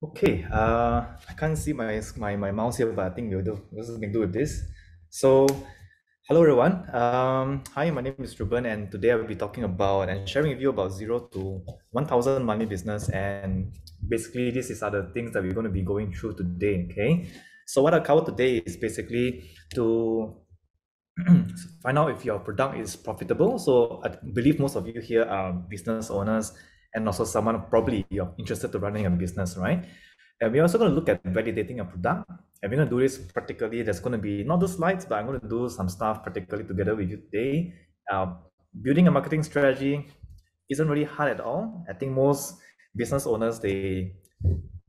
Okay, uh, I can't see my, my, my mouse here, but I think we'll do, we'll just do with this. So, hello everyone. Um, hi, my name is Reuben, and today I will be talking about and sharing with you about zero to 1000 money business. And basically, this is other things that we're going to be going through today. Okay, so what I cover today is basically to find out if your product is profitable. So I believe most of you here are business owners and also someone probably you're interested to running a business, right? And we're also going to look at validating a product. And we're going to do this practically. There's going to be not the slides, but I'm going to do some stuff practically together with you today. Uh, building a marketing strategy isn't really hard at all. I think most business owners, they,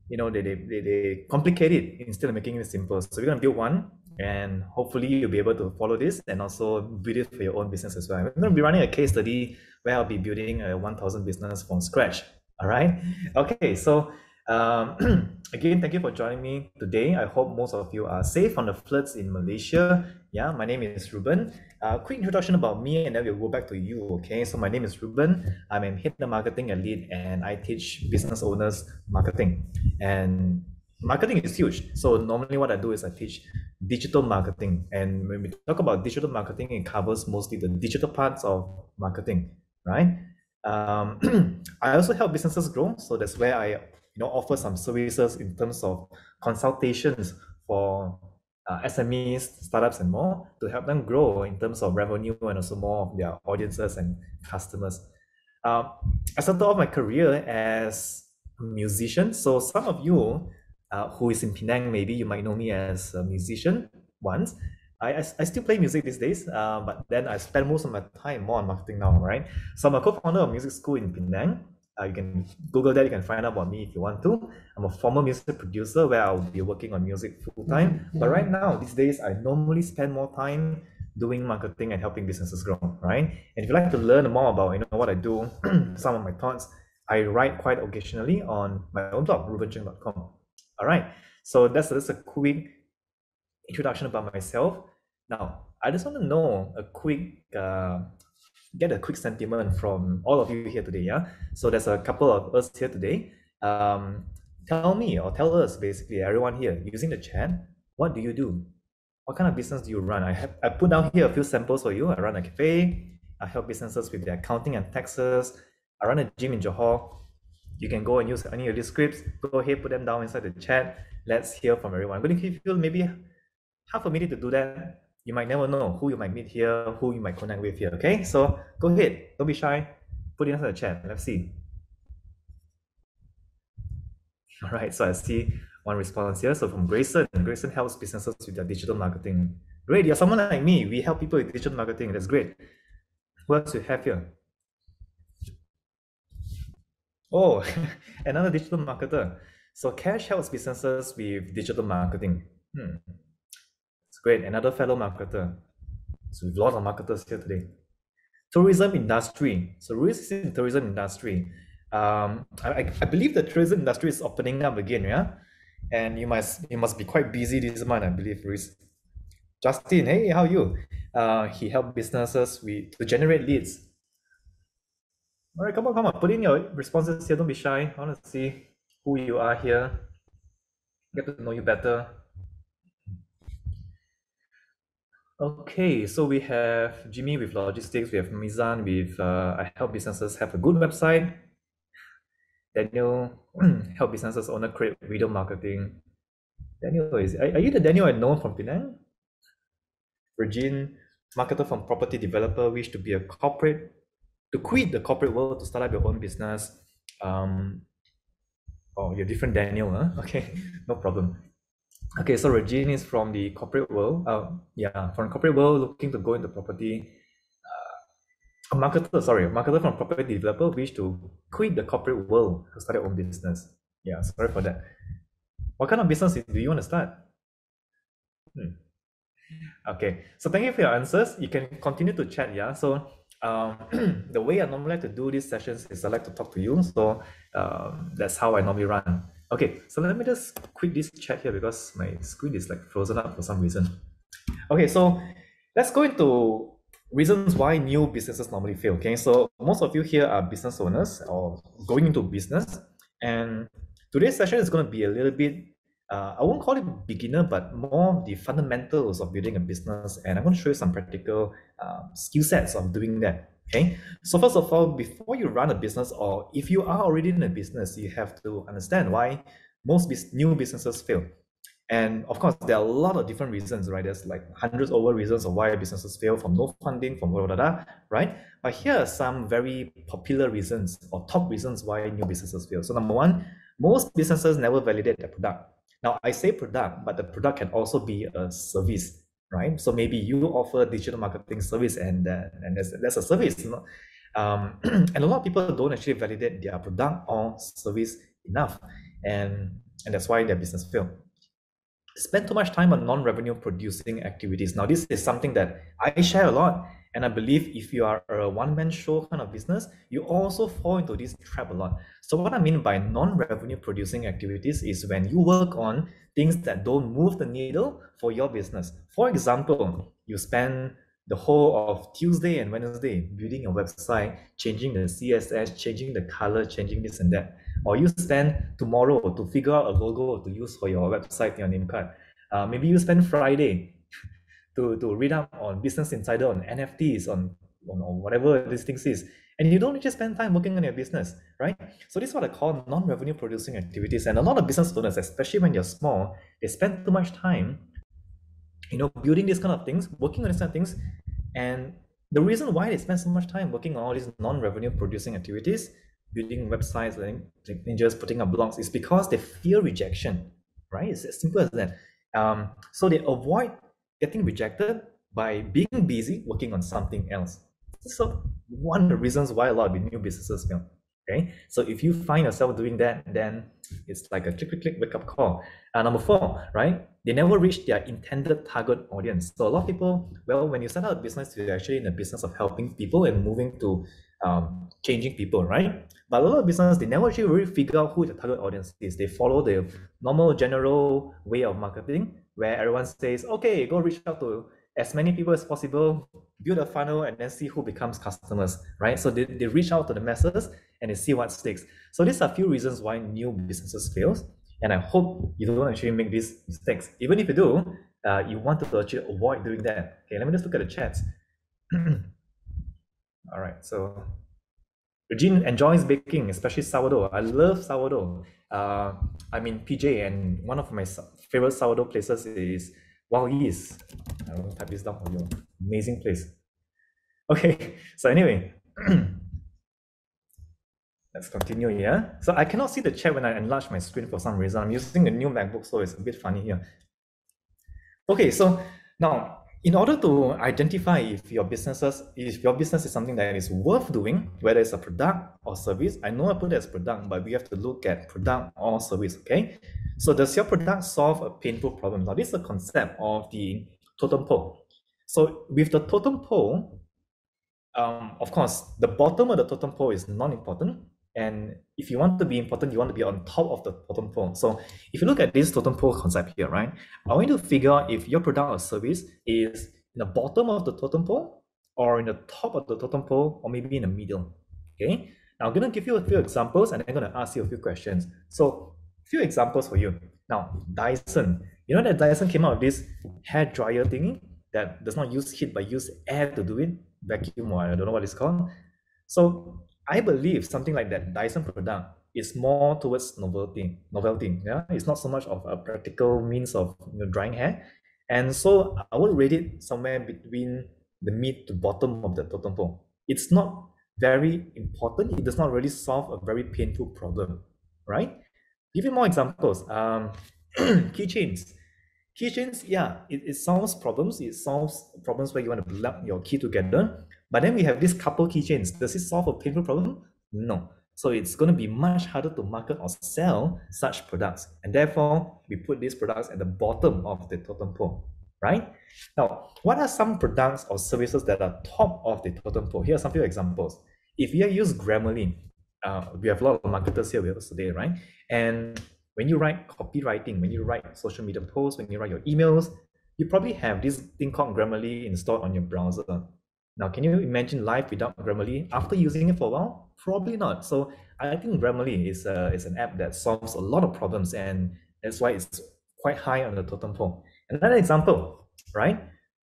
you know, they, they, they, they complicate it instead of making it simple. So we're going to build one and hopefully you'll be able to follow this and also build it for your own business as well. I'm going to be running a case study where I'll be building a 1000 business from scratch. All right. Okay. So um, again, thank you for joining me today. I hope most of you are safe on the floods in Malaysia. Yeah, my name is Reuben. Uh, quick introduction about me and then we'll go back to you. Okay, so my name is Reuben. I'm a head marketing elite, and I teach business owners marketing. And marketing is huge. So normally what I do is I teach digital marketing. And when we talk about digital marketing, it covers mostly the digital parts of marketing, right? Um, I also help businesses grow. So that's where I you know offer some services in terms of consultations for uh, SMEs, startups, and more to help them grow in terms of revenue and also more of their audiences and customers. Um, I started off my career as a musician. So some of you uh, who is in Penang, maybe you might know me as a musician once. I, I, I still play music these days, uh, but then I spend most of my time more on marketing now, right? So I'm a co-founder of music school in Penang. Uh, you can Google that, you can find out about me if you want to. I'm a former music producer where I'll be working on music full time. Mm-hmm. But right now, these days, I normally spend more time doing marketing and helping businesses grow, right? And if you'd like to learn more about you know what I do, some of my thoughts, I write quite occasionally on my own blog, reubenchng.com. All right, so that's just a quick introduction about myself. Now, I just want to know a quick, uh, get a quick sentiment from all of you here today. Yeah, so there's a couple of us here today. Um, tell me or tell us basically everyone here using the chat. What do you do? What kind of business do you run? I have I put down here a few samples for you. I run a cafe. I help businesses with their accounting and taxes. I run a gym in Johor you can go and use any of these scripts. Go ahead, put them down inside the chat. Let's hear from everyone. I'm going to give you maybe half a minute to do that. You might never know who you might meet here, who you might connect with here. Okay, so go ahead. Don't be shy. Put it inside the chat. Let's see. All right, so I see one response here. So from Grayson, Grayson helps businesses with their digital marketing. Great, you're someone like me. We help people with digital marketing. That's great. Who else we have here? Oh, another digital marketer. So Cash helps businesses with digital marketing. Hmm. It's great. Another fellow marketer. So we've lots of marketers here today. Tourism industry. So Ruiz in tourism industry. Um, I, I believe the tourism industry is opening up again, yeah? And you must you must be quite busy this month, I believe, Ruiz. Justin, hey, how are you? Uh, he helped businesses with to generate leads all right, come on, come on. Put in your responses here. Don't be shy. I want to see who you are here. Get to know you better. Okay, so we have Jimmy with logistics. We have Mizan with uh, I help businesses have a good website. Daniel help businesses owner create video marketing. Daniel is are, are you the Daniel I know from Penang? Regine, marketer from property developer, wish to be a corporate to quit the corporate world to start up your own business. Um, oh, you're different, Daniel. Huh? Okay, no problem. Okay, so Regine is from the corporate world. Uh, yeah, from corporate world, looking to go into property. Uh, a marketer, sorry, marketer from property developer wish to quit the corporate world to start your own business. Yeah, sorry for that. What kind of business do you want to start? Hmm. Okay, so thank you for your answers. You can continue to chat. Yeah, so um, the way I normally like to do these sessions is I like to talk to you. So um, that's how I normally run. Okay, so let me just quit this chat here because my screen is like frozen up for some reason. Okay, so let's go into reasons why new businesses normally fail. Okay, so most of you here are business owners or going into business, and Today's session is going to be a little bit, uh, I won't call it beginner, but more the fundamentals of building a business. And I'm going to show you some practical uh, skill sets of doing that. Okay. So first of all, before you run a business, or if you are already in a business, you have to understand why most new businesses fail. And of course, there are a lot of different reasons, right? There's like hundreds over reasons of why businesses fail from no funding, from blah, blah, blah, right? But here are some very popular reasons or top reasons why new businesses fail. So number one, most businesses never validate their product. Now I say product, but the product can also be a service, right? So maybe you offer digital marketing service and uh, and that's, that's a service. You know? um, and a lot of people don't actually validate their product or service enough. And, and that's why their business fail spend too much time on non-revenue producing activities. Now, this is something that I share a lot. And I believe if you are a one-man show kind of business, you also fall into this trap a lot. So what I mean by non-revenue producing activities is when you work on things that don't move the needle for your business. For example, you spend the whole of Tuesday and Wednesday building a website, changing the CSS, changing the color, changing this and that or you spend tomorrow to figure out a logo to use for your website, your name card. Uh, maybe you spend Friday to, to read up on Business Insider, on NFTs, on, on, on whatever these things is. And you don't just spend time working on your business, right? So this is what I call non-revenue producing activities. And a lot of business owners, especially when you're small, they spend too much time, you know, building these kind of things, working on these kind of things. And the reason why they spend so much time working on all these non-revenue producing activities building websites, learning ninjas, putting up blogs is because they fear rejection, right? It's as simple as that. Um, so they avoid getting rejected by being busy working on something else. So one of the reasons why a lot of new businesses fail. Okay, so if you find yourself doing that, then it's like a click, click, click, wake up call. Uh, number four, right? They never reach their intended target audience. So a lot of people, well, when you start out a business, you're actually in the business of helping people and moving to um, changing people, right? But a lot of business, they never actually really figure out who the target audience is. They follow the normal general way of marketing where everyone says, okay, go reach out to as many people as possible, build a funnel, and then see who becomes customers, right? So they, they reach out to the masses and they see what sticks. So these are a few reasons why new businesses fails. And I hope you don't actually make these mistakes. Even if you do, uh, you want to actually avoid doing that. Okay, let me just look at the chats. All right, so Regine enjoys baking, especially sourdough. I love sourdough. Uh, I'm in PJ, and one of my favorite sourdough places is Wild Yeast. I will type this down for you. Amazing place. Okay, so anyway, let's continue here. So I cannot see the chat when I enlarge my screen for some reason. I'm using a new MacBook, so it's a bit funny here. Okay, so now in order to identify if your businesses if your business is something that is worth doing whether it's a product or service i know i put it as product but we have to look at product or service okay? So does your product solve a painful problem? Now this is the concept of the totem pole. So with the totem pole um, of course the bottom of the totem pole is non-important and if you want to be important, you want to be on top of the totem pole. So if you look at this totem pole concept here, right, I want you to figure out if your product or service is in the bottom of the totem pole or in the top of the totem pole or maybe in the middle. Okay. Now I'm going to give you a few examples and I'm going to ask you a few questions. So few examples for you. Now, Dyson. You know that Dyson came out with this hair dryer thingy that does not use heat but use air to do it, vacuum or I don't know what it's called. So I believe something like that Dyson product is more towards novelty. Novelty, yeah, it's not so much of a practical means of you know, drying hair, and so I would rate it somewhere between the mid to bottom of the totem pole. It's not very important. It does not really solve a very painful problem, right? Give you more examples. Um, keychains. Keychains, yeah, it, it solves problems. It solves problems where you want to plug your key together but then we have this couple keychains. Does it solve a painful problem? No. So it's going to be much harder to market or sell such products. And therefore, we put these products at the bottom of the totem pole, right? Now, what are some products or services that are top of the totem pole? Here are some few examples. If you use Grammarly, uh, we have a lot of marketers here with us today, right? And when you write copywriting, when you write social media posts, when you write your emails, you probably have this thing called Grammarly installed on your browser Now, can you imagine life without Grammarly after using it for a while? Probably not. So I think Grammarly is, a, is an app that solves a lot of problems and that's why it's quite high on the totem pole. Another example, right?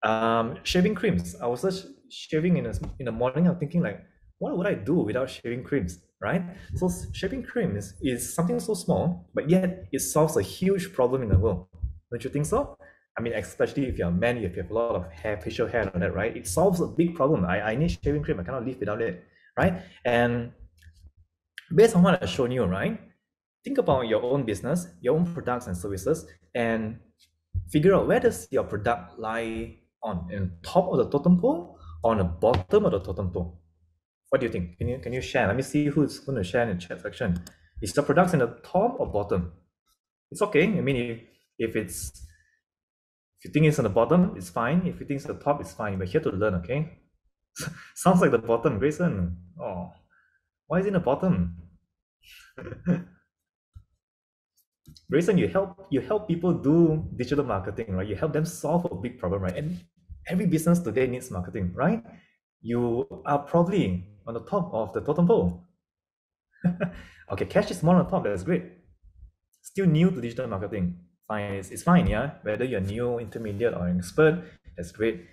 Um, shaving creams. I was just shaving in, a, in the morning. I'm thinking like, what would I do without shaving creams, right? So shaving creams is something so small, but yet it solves a huge problem in the world. Don't you think so? I mean, especially if you're a man, if you have a lot of hair, facial hair all that, right? It solves a big problem. I, I need shaving cream. I cannot live without it, right? And based on what I've shown you, right? Think about your own business, your own products and services, and figure out where does your product lie on, in top of the totem pole or on the bottom of the totem pole? What do you think? Can you can you share? Let me see who's going to share in the chat section. Is the products in the top or bottom? It's okay. I mean, if, if it's if you think it's on the bottom, it's fine. If you think it's the top, it's fine. We're here to learn, okay? Sounds like the bottom, Grayson. Oh, why is it in the bottom? Grayson, you help you help people do digital marketing, right? You help them solve a big problem, right? And every business today needs marketing, right? You are probably on the top of the totem pole. okay, cash is more on the top. That's great. Still new to digital marketing fine. It's, it's fine, yeah. Whether you're new, intermediate, or an expert, that's great.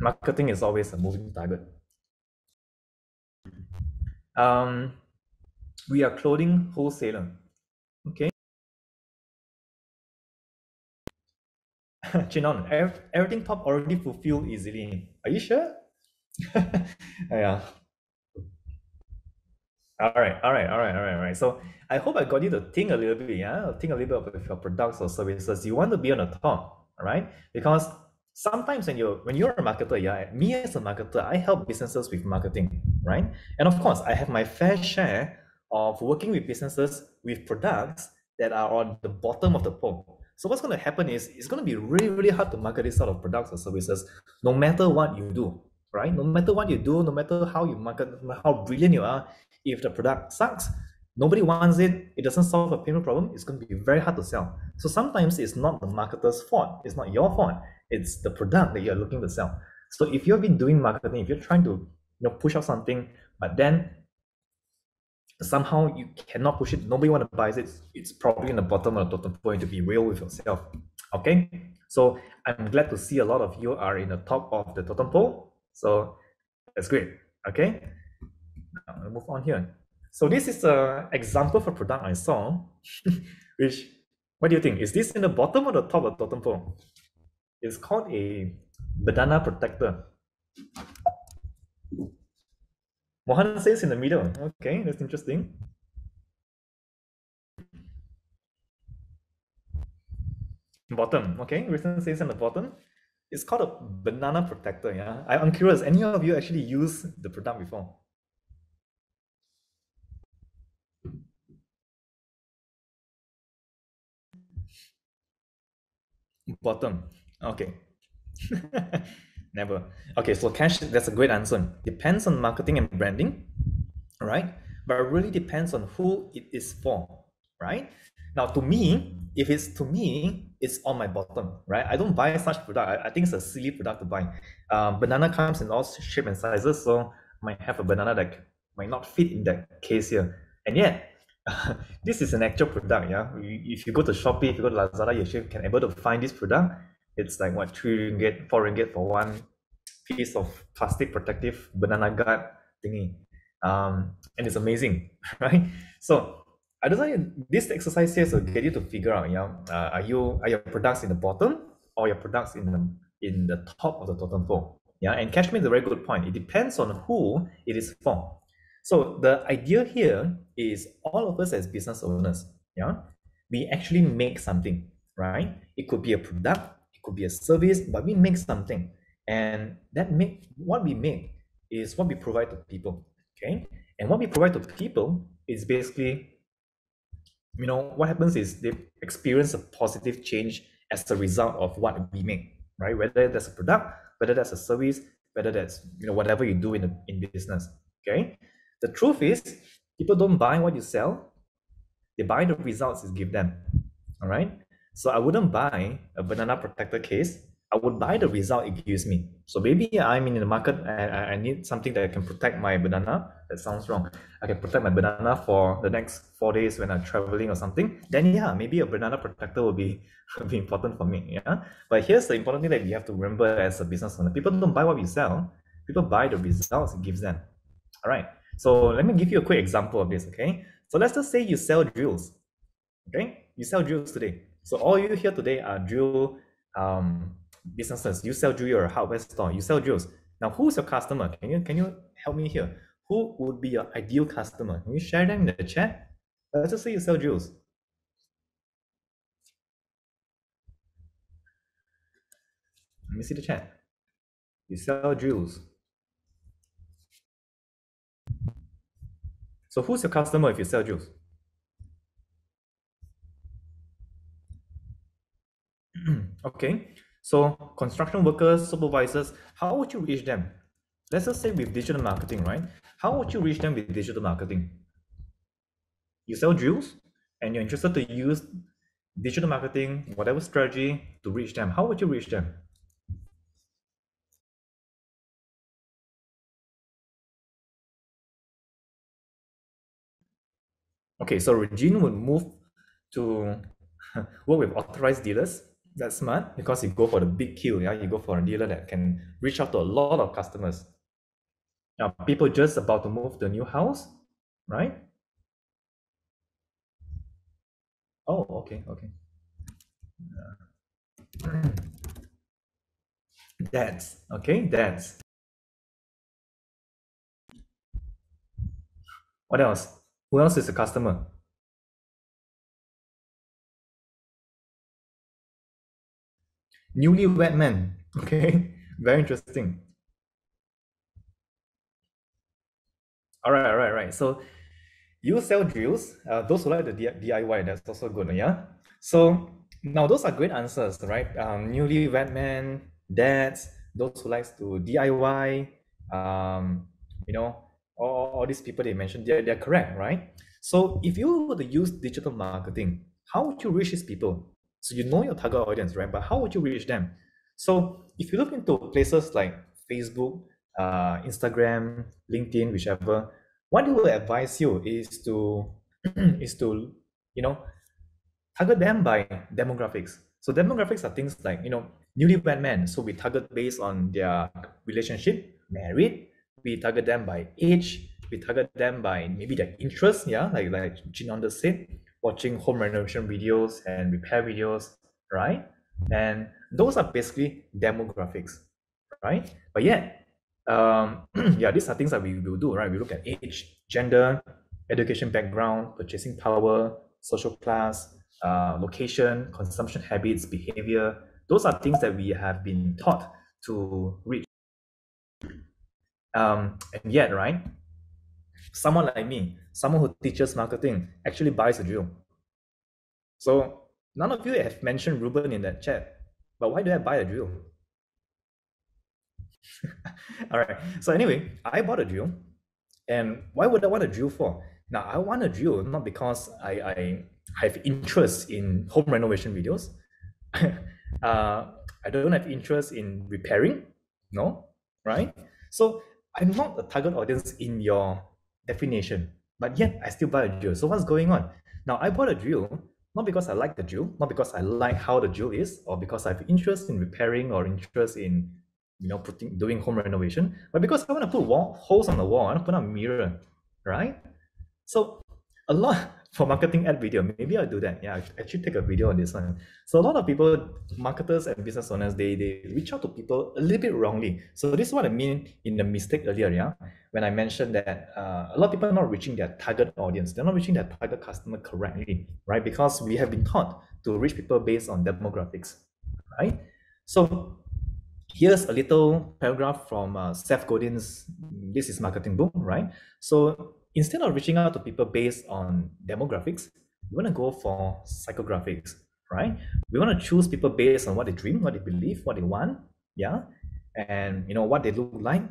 Marketing is always a moving target. Um, we are clothing wholesaler. Okay. Chinon, everything top already fulfilled easily. Are you sure? yeah. All right, all right, all right, all right, all right. So I hope I got you to think a little bit, yeah, think a little bit of your products or services. You want to be on the top, all right? Because sometimes when you're when you're a marketer, yeah, me as a marketer, I help businesses with marketing, right? And of course, I have my fair share of working with businesses with products that are on the bottom of the pole. So what's going to happen is it's going to be really, really hard to market this sort of products or services, no matter what you do, right? No matter what you do, no matter how you market, how brilliant you are, if the product sucks, nobody wants it, it doesn't solve a payment problem, it's going to be very hard to sell. So sometimes it's not the marketer's fault, it's not your fault, it's the product that you're looking to sell. So if you've been doing marketing, if you're trying to you know push out something, but then somehow you cannot push it, nobody want to buy it, it's probably in the bottom of the totem pole to be real with yourself. Okay, so I'm glad to see a lot of you are in the top of the totem pole. So that's great. Okay, now I'll move on here. So this is an example a product I saw, which, what do you think? Is this in the bottom or the top of the totem pole? It's called a banana protector. Mohan says in the middle. Okay, that's interesting. Bottom, okay. Recent says in the bottom. It's called a banana protector. Yeah, I'm curious. Any of you actually use the product before? Bottom. Okay. Never. Okay, so cash, that's a great answer. Depends on marketing and branding, right? But really depends on who it is for, right? Now, to me, if it's to me, it's on my bottom, right? I don't buy such product. I, I think it's a silly product to buy. Um, banana comes in all shapes and sizes, so might have a banana that might not fit in that case here. And yet, this is an actual product. Yeah, if you go to Shopee, if you go to Lazada, you actually can able to find this product. It's like what three ringgit, four ringgit for one piece of plastic protective banana guard thingy, um, and it's amazing, right? So I don't know. This exercise here to get you to figure out, yeah, uh, are you are your products in the bottom or your products in the in the top of the totem pole? Yeah, and catchment is a very good point. It depends on who it is for. So the idea here is all of us as business owners, yeah, we actually make something, right? It could be a product, it could be a service, but we make something. And that make what we make is what we provide to people. Okay. And what we provide to people is basically, you know, what happens is they experience a positive change as a result of what we make, right? Whether that's a product, whether that's a service, whether that's you know whatever you do in the, in business. Okay. The truth is, people don't buy what you sell, they buy the results you give them. All right. So I wouldn't buy a banana protector case I would buy the result it gives me. So maybe I'm in the market and I need something that can protect my banana. That sounds wrong. I can protect my banana for the next four days when I'm traveling or something. Then yeah, maybe a banana protector will be, will be important for me. Yeah. But here's the important thing that you have to remember as a business owner. People don't buy what you sell. People buy the results it gives them. All right. So let me give you a quick example of this. Okay. So let's just say you sell drills. Okay. You sell drills today. So all you hear today are drill um, businesses, you sell drill or hardware store, you sell drills. Now, who's your customer? Can you can you help me here? Who would be your ideal customer? Can you share them in the chat? Let's just say you sell drills. Let me see the chat. You sell drills. So who's your customer if you sell drills? okay, so construction workers, supervisors, how would you reach them? Let's just say with digital marketing, right? How would you reach them with digital marketing? You sell drills and you're interested to use digital marketing, whatever strategy to reach them. How would you reach them? Okay, so Regine would move to work with authorized dealers that's smart because you go for the big kill. Yeah, you go for a dealer that can reach out to a lot of customers. Now, people just about to move to a new house, right? Oh, okay, okay. That's okay. That's what else? Who else is a customer? newlywed men. Okay, very interesting. All right, all right, right. So you sell drills. Uh, those who like the DIY, that's also good. Yeah. So now those are great answers, right? Um, newlywed men, dads, those who likes to DIY. Um, you know, all, all these people they mentioned, they're, they're correct, right? So if you were to use digital marketing, how would you reach these people? So you know your target audience, right? But how would you reach them? So if you look into places like Facebook, uh, Instagram, LinkedIn, whichever, what they will advise you is to is to you know target them by demographics. So demographics are things like you know newlywed men. So we target based on their relationship, married. We target them by age. We target them by maybe their interest. Yeah, like like Jinonda said watching home renovation videos and repair videos, right? And those are basically demographics, right? But yet, um, yeah, these are things that we will do, right? We look at age, gender, education background, purchasing power, social class, uh, location, consumption habits, behavior. Those are things that we have been taught to reach. Um, and yet, right, someone like me, someone who teaches marketing, actually buys a drill. So none of you have mentioned Reuben in that chat, but why do I buy a drill? All right. So anyway, I bought a drill, and why would I want a drill for? Now I want a drill not because I, I have interest in home renovation videos. uh, I don't have interest in repairing. No, right? So I'm not the target audience in your definition, but yet I still buy a drill. So what's going on? Now I bought a drill not because I like the drill, not because I like how the drill is, or because I have interest in repairing or interest in you know putting doing home renovation, but because I want to put wall, holes on the wall, I want to put a mirror, right? So a lot for marketing ad video. Maybe I'll do that. Yeah, I actually take a video on this one. So a lot of people, marketers and business owners, they they reach out to people a little bit wrongly. So this is what I mean in the mistake earlier, yeah, when I mentioned that uh, a lot of people are not reaching their target audience. They're not reaching their target customer correctly, right? Because we have been taught to reach people based on demographics, right? So here's a little paragraph from uh, Seth Godin's This is Marketing Boom, right? So instead of reaching out to people based on demographics, we want to go for psychographics, right? We want to choose people based on what they dream, what they believe, what they want, yeah, and you know what they look like,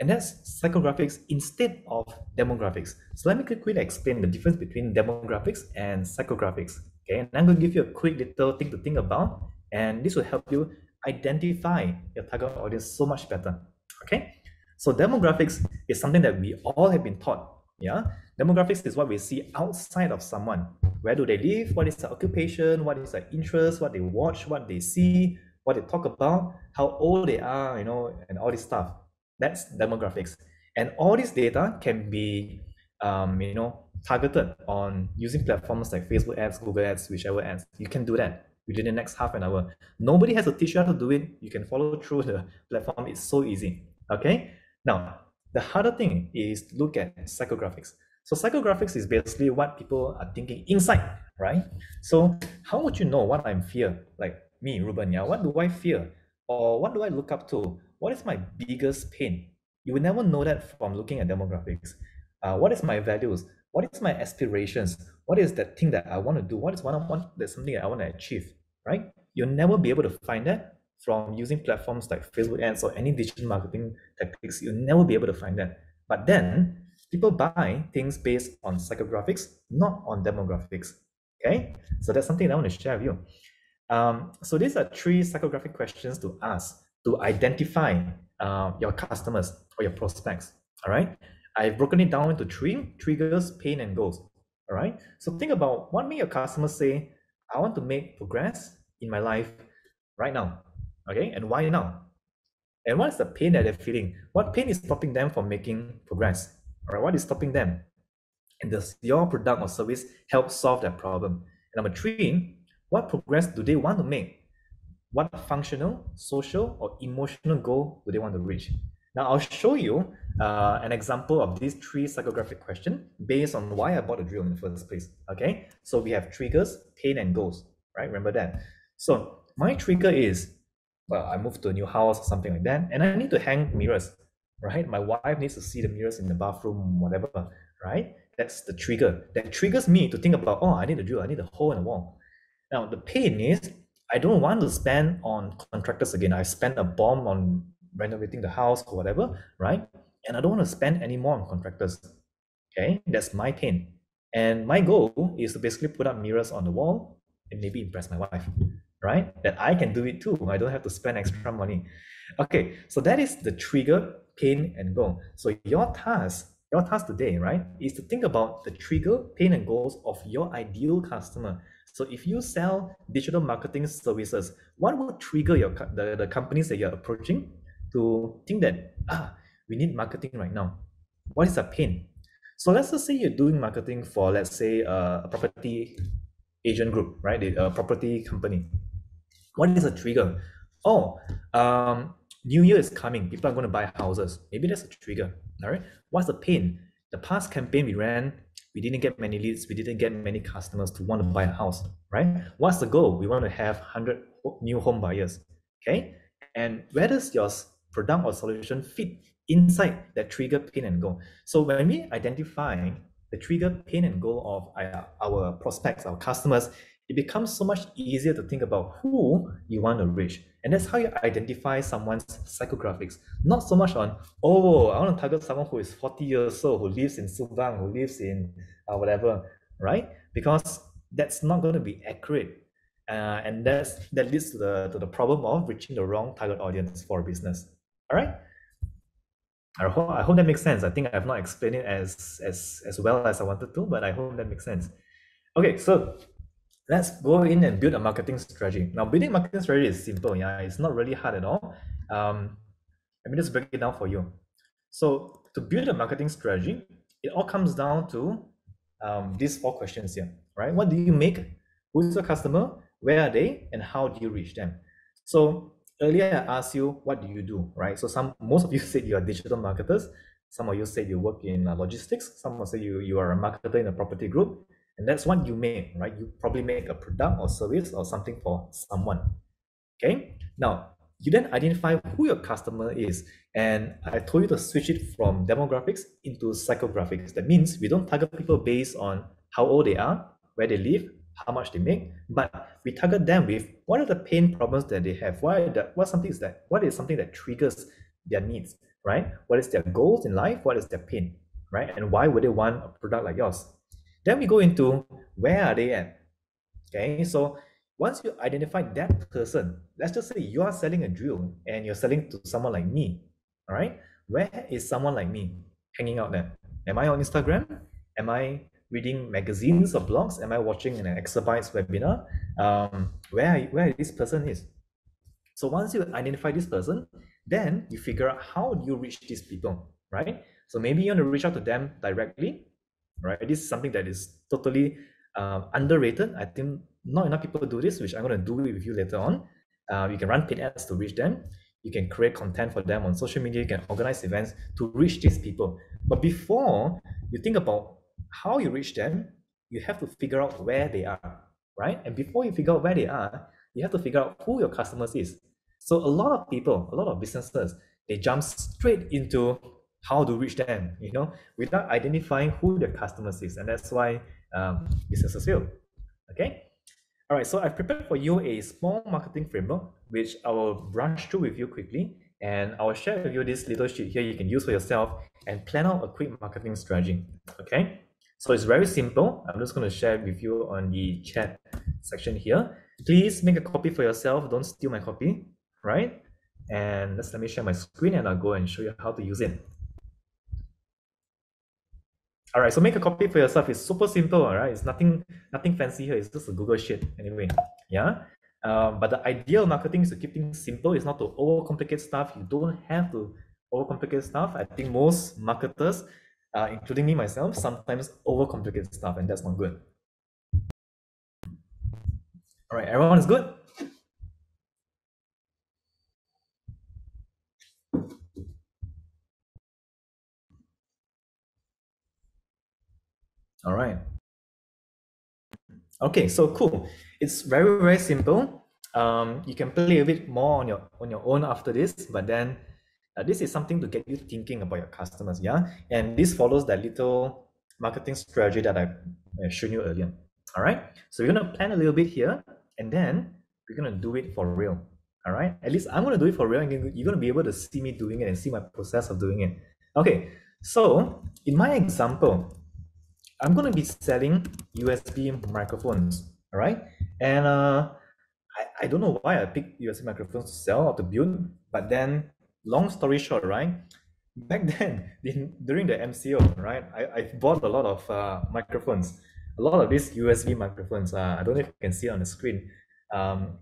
and that's psychographics instead of demographics. So let me quickly explain the difference between demographics and psychographics. Okay, and I'm going to give you a quick little thing to think about, and this will help you identify your target audience so much better. Okay, so demographics is something that we all have been taught. Yeah, demographics is what we see outside of someone. Where do they live? What is their occupation? What is their interest? What they watch? What they see? What they talk about? How old they are? You know, and all this stuff. That's demographics, and all this data can be, um, you know, targeted on using platforms like Facebook ads, Google ads, whichever ads. You can do that within the next half an hour. Nobody has to teach you how to do it. You can follow through the platform. It's so easy. Okay. Now, the harder thing is to look at psychographics. So psychographics is basically what people are thinking inside, right? So how would you know what I'm fear? Like me, Reuben, yeah, what do I fear? Or what do I look up to? What is my biggest pain? You will never know that from looking at demographics. Uh, what is my values? What is my aspirations? What is that thing that I want to do? What is one of one that's something that I want to achieve? Right? You'll never be able to find that from using platforms like Facebook ads or any digital marketing tactics. You'll never be able to find that. But then people buy things based on psychographics, not on demographics. Okay, so that's something I want to share with you. Um, so these are three psychographic questions to ask to identify uh, your customers or your prospects. All right, I've broken it down into three triggers, pain, and goals. All right, so think about what make your customers say, "I want to make progress in my life right now." Okay, and why now? And what's the pain that they're feeling? What pain is stopping them from making progress? All right, what is stopping them? And does your product or service help solve that problem? And number three, what progress do they want to make? What functional, social, or emotional goal do they want to reach? Now, I'll show you uh, an example of these three psychographic questions based on why I bought the drill in the first place. Okay, so we have triggers, pain, and goals, right? Remember that. So my trigger is, well, I moved to a new house or something like that, and I need to hang mirrors right? My wife needs to see the mirrors in the bathroom, whatever, right? That's the trigger. That triggers me to think about, oh, I need a drill, I need a hole in the wall. Now, the pain is I don't want to spend on contractors again. I spent a bomb on renovating the house or whatever, right? And I don't want to spend any more on contractors. Okay, that's my pain. And my goal is to basically put up mirrors on the wall and maybe impress my wife, right? That I can do it too. I don't have to spend extra money. Okay, so that is the trigger pain, and goal. So your task, your task today, right, is to think about the trigger, pain, and goals of your ideal customer. So if you sell digital marketing services, what will trigger your the, the companies that you're approaching to think that ah, we need marketing right now? What is a pain? So let's just say you're doing marketing for let's say uh, a property agent group, right? A property company. What is a trigger? Oh, um, New Year is coming. People are going to buy houses. Maybe that's a trigger. All right. What's the pain? The past campaign we ran, we didn't get many leads. We didn't get many customers to want to buy a house. Right. What's the goal? We want to have 100 new home buyers. Okay. And where does your product or solution fit inside that trigger, pain, and goal? So when we identify the trigger, pain, and goal of our, our prospects, our customers, it becomes so much easier to think about who you want to reach. And that's how you identify someone's psychographics. Not so much on, oh, I want to target someone who is 40 years old, who lives in Subang, who lives in uh, whatever, right? Because that's not going to be accurate. Uh, and that's that leads to the to the problem of reaching the wrong target audience for business. All right. I hope I hope that makes sense. I think I've not explained it as as as well as I wanted to, but I hope that makes sense. Okay, so let's go in and build a marketing strategy. Now, building marketing strategy is simple. Yeah, it's not really hard at all. Um, let me just break it down for you. So, to build a marketing strategy, it all comes down to um, these four questions here, right? What do you make? Who's your customer? Where are they? And how do you reach them? So earlier I asked you, what do you do, right? So some most of you said you are digital marketers. Some of you said you work in uh, logistics. Some of you say you, you are a marketer in a property group. And that's what you make, right? You probably make a product or service or something for someone. Okay. Now, you then identify who your customer is. And I told you to switch it from demographics into psychographics. That means we don't target people based on how old they are, where they live, how much they make, but we target them with what are the pain problems that they have? The, what something is that what is something that triggers their needs, right? What is their goals in life? What is their pain, right? And why would they want a product like yours? Then we go into where are they at? Okay, so once you identify that person, let's just say you are selling a drill and you're selling to someone like me, all right? Where is someone like me hanging out there? Am I on Instagram? Am I reading magazines or blogs? Am I watching an Exabytes webinar? Um, where, where this person is. So once you identify this person, then you figure out how do you reach these people, right? So maybe you want to reach out to them directly, right? This is something that is totally um, underrated. I think not enough people do this, which I'm going to do it with you later on. Uh, you can run paid ads to reach them. You can create content for them on social media. You can organize events to reach these people. But before you think about how you reach them, you have to figure out where they are, right? And before you figure out where they are, you have to figure out who your customers is. So a lot of people, a lot of businesses, they jump straight into how to reach them, you know, without identifying who their customers is. And that's why um, businesses fail. Okay. All right. So I've prepared for you a small marketing framework, which I will brush through with you quickly. And I will share with you this little sheet here you can use for yourself and plan out a quick marketing strategy. Okay. So it's very simple. I'm just going to share with you on the chat section here. Please make a copy for yourself. Don't steal my copy, right? And let's let me share my screen and I'll go and show you how to use it. All right, so make a copy for yourself. It's super simple, all right? It's nothing nothing fancy here. It's just a Google sheet anyway, yeah? Um, but the ideal marketing is to keep things simple. It's not to overcomplicate stuff. You don't have to overcomplicate stuff. I think most marketers, uh, including me myself, sometimes overcomplicate stuff, and that's not good. All right, everyone is good? All right. Okay, so cool. It's very, very simple. Um, you can play a bit more on your on your own after this, but then uh, this is something to get you thinking about your customers, yeah? And this follows that little marketing strategy that I've shown you earlier. All right. So we're gonna plan a little bit here, and then we're gonna do it for real. All right. At least I'm gonna do it for real, and you're gonna be able to see me doing it and see my process of doing it. Okay. So in my example, I'm going to be selling USB microphones, all right? And uh, I, I don't know why I picked USB microphones to sell or to build, but then long story short, right? Back then, in, during the MCO, right, I, I bought a lot of uh, microphones, a lot of these USB microphones. Uh, I don't know if you can see it on the screen. Um,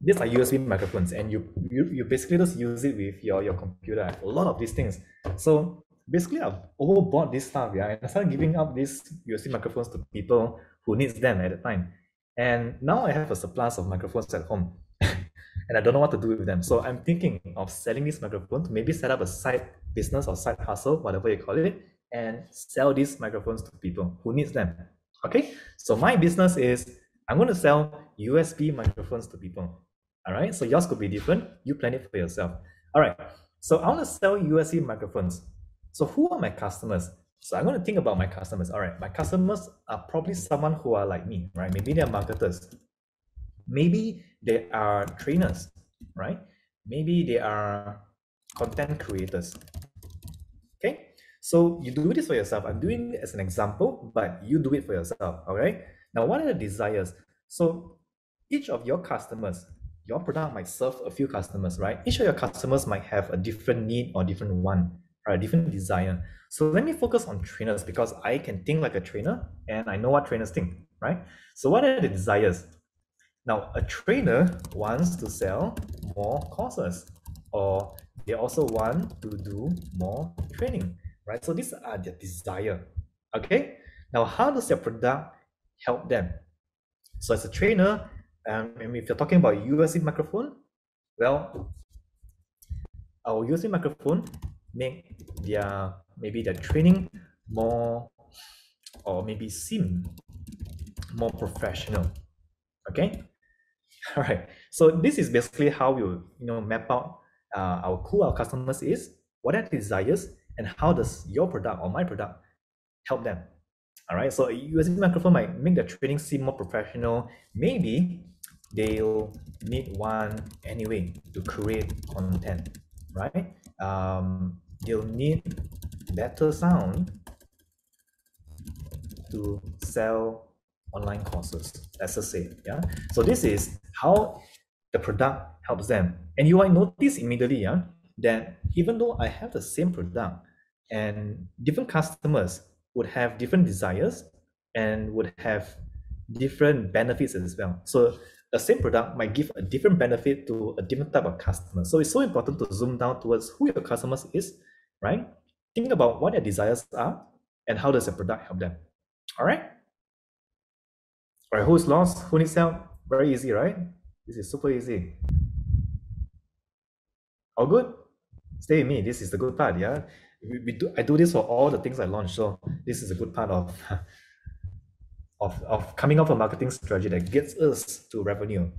these are USB microphones, and you, you you basically just use it with your, your computer. A lot of these things. So basically I've overbought this stuff, yeah, and I started giving up these USB microphones to people who needs them at the time. And now I have a surplus of microphones at home. and I don't know what to do with them. So I'm thinking of selling this microphone to maybe set up a side business or side hustle, whatever you call it, and sell these microphones to people who needs them. Okay, so my business is I'm going to sell USB microphones to people. All right, so yours could be different. You plan it for yourself. All right, so I want to sell USB microphones. So who are my customers? So I'm going to think about my customers. All right, my customers are probably someone who are like me, right? Maybe they're marketers. Maybe they are trainers, right? Maybe they are content creators. Okay, so you do this for yourself. I'm doing it as an example, but you do it for yourself. All right. Now, what are the desires? So each of your customers, your product might serve a few customers, right? Each of your customers might have a different need or different one a different desire. So let me focus on trainers because I can think like a trainer and I know what trainers think, right? So what are the desires? Now, a trainer wants to sell more courses or they also want to do more training, right? So these are their desire, okay? Now, how does your product help them? So as a trainer, um, and if you're talking about USB microphone, well, our USB microphone make their maybe their training more or maybe seem more professional okay? All right so this is basically how we you know map out uh, our who our customers is what their desires and how does your product or my product help them. All right so usb microphone might make the training seem more professional. Maybe they'll need one anyway to create content right? Um, you'll need better sound to sell online courses. Let's just say, yeah. So this is how the product helps them. And you might notice immediately, yeah, that even though I have the same product and different customers would have different desires and would have different benefits as well. So the same product might give a different benefit to a different type of customer. So it's so important to zoom down towards who your customers is, right? Think about what their desires are and how does the product help them. All right. All right, who's lost? Who needs help? Very easy, right? This is super easy. All good? Stay with me. This is the good part, yeah? We, we do, I do this for all the things I launch, so this is a good part of of, of coming up a marketing strategy that gets us to revenue.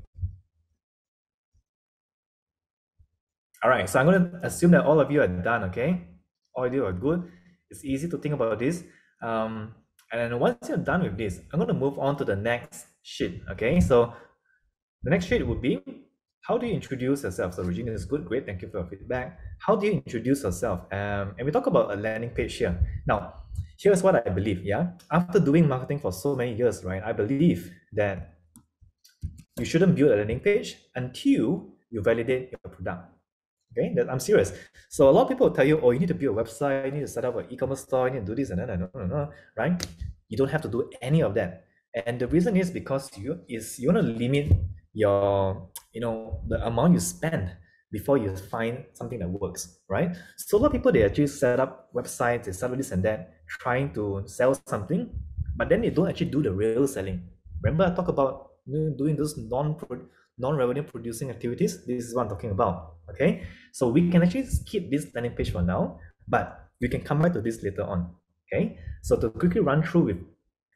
All right, so I'm going to assume that all of you are done, okay? All of you are good. It's easy to think about this. Um, and then once you're done with this, I'm going to move on to the next sheet, okay? So the next sheet would be, how do you introduce yourself? So Regina is good, great, thank you for your feedback. How do you introduce yourself? Um, and we talk about a landing page here. Now, here's what I believe. Yeah. After doing marketing for so many years, right, I believe that you shouldn't build a landing page until you validate your product. Okay, that I'm serious. So a lot of people tell you, oh, you need to build a website, you need to set up an e-commerce store, you need to do this and then and no, right? You don't have to do any of that. And the reason is because you is you want to limit your, you know, the amount you spend before you find something that works, right? So a lot of people they actually set up websites, they set up this and that, trying to sell something, but then they don't actually do the real selling. Remember, I talked about doing those non non-revenue producing activities. This is what I'm talking about. Okay, so we can actually skip this landing page for now, but we can come back to this later on. Okay, so to quickly run through with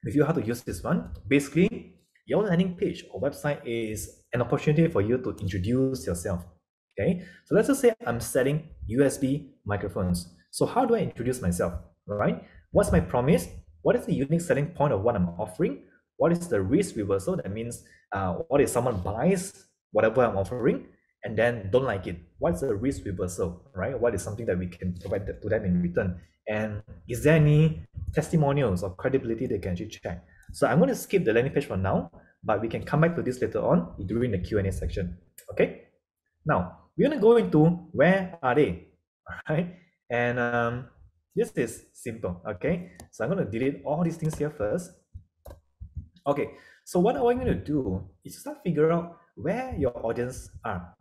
with you how to use this one, basically your landing page or website is an opportunity for you to introduce yourself. Okay, so let's just say I'm selling USB microphones. So how do I introduce myself? Right? What's my promise? What is the unique selling point of what I'm offering? What is the risk reversal? That means uh, what if someone buys whatever I'm offering and then don't like it? What's the risk reversal, right? What is something that we can provide to them in return? And is there any testimonials or credibility they can actually check? So I'm going to skip the landing page for now, but we can come back to this later on during the Q&A section. Okay. Now we're going to go into where are they, all right? And um, this is simple, okay? So I'm going to delete all these things here first. Okay, so what I'm going to do is start figure out where your audience are.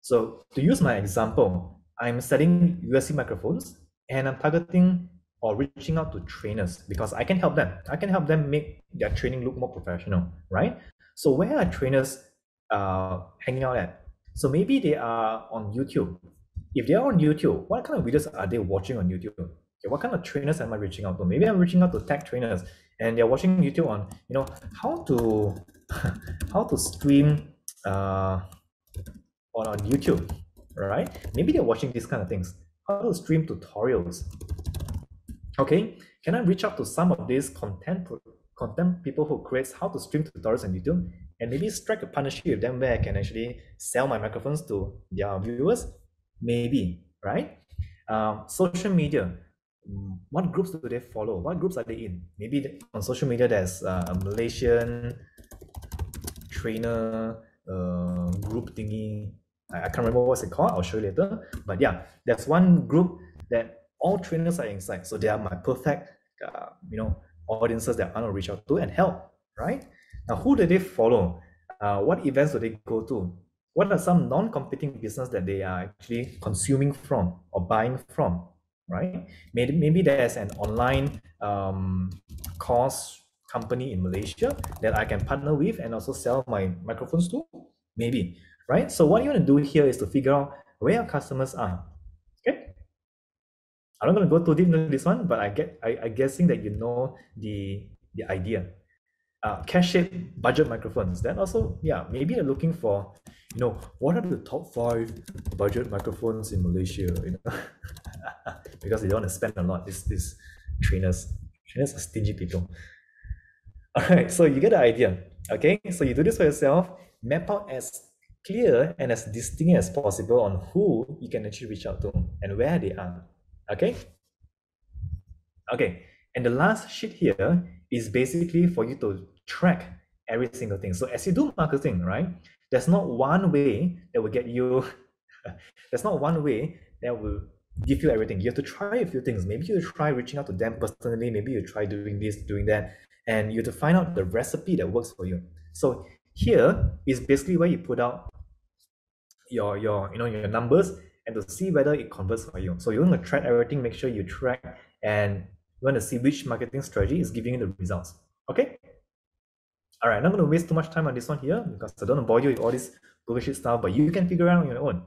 So to use my example, I'm selling USB microphones and I'm targeting or reaching out to trainers because I can help them. I can help them make their training look more professional, right? So where are trainers uh, hanging out at? So maybe they are on YouTube. If they are on YouTube, what kind of videos are they watching on YouTube? What kind of trainers am I reaching out to? Maybe I'm reaching out to tech trainers and they're watching YouTube on, you know, how to how to stream uh, on, on YouTube, right? Maybe they're watching these kind of things. How to stream tutorials. Okay, can I reach out to some of these content content people who creates how to stream tutorials on YouTube and maybe strike a partnership with them where I can actually sell my microphones to their viewers? Maybe, right? Um, social media. What groups do they follow? What groups are they in? Maybe on social media, there's uh, a Malaysian trainer uh, group thingy. I, I can't remember what's it called. I'll show you later. But yeah, there's one group that all trainers are inside. So they are my perfect, uh, you know, audiences that I want to reach out to and help, right? Now, who do they follow? Uh, what events do they go to? What are some non-competing business that they are actually consuming from or buying from, right? Maybe, maybe there's an online um, course company in Malaysia that I can partner with and also sell my microphones to, maybe, right? So what you want to do here is to figure out where our customers are. Okay. I'm not going to go too deep into this one, but I get I, I guessing that you know the the idea uh, cash-shaped budget microphones. Then also, yeah, maybe they're looking for, you know, what are the top five budget microphones in Malaysia? You know, because they don't want to spend a lot. These these trainers, trainers are stingy people. All right, so you get the idea. Okay, so you do this for yourself. Map out as clear and as distinct as possible on who you can actually reach out to and where they are. Okay. Okay, and the last sheet here is basically for you to track every single thing. So as you do marketing, right, there's not one way that will get you, there's not one way that will give you everything. You have to try a few things. Maybe you try reaching out to them personally. Maybe you try doing this, doing that, and you have to find out the recipe that works for you. So here is basically where you put out your your you know your numbers and to see whether it converts for you. So you want to track everything, make sure you track and you want to see which marketing strategy is giving you the results. Okay. All right, I'm not going to waste too much time on this one here because I don't want to bore you with all this bullshit stuff, but you can figure it out on your own.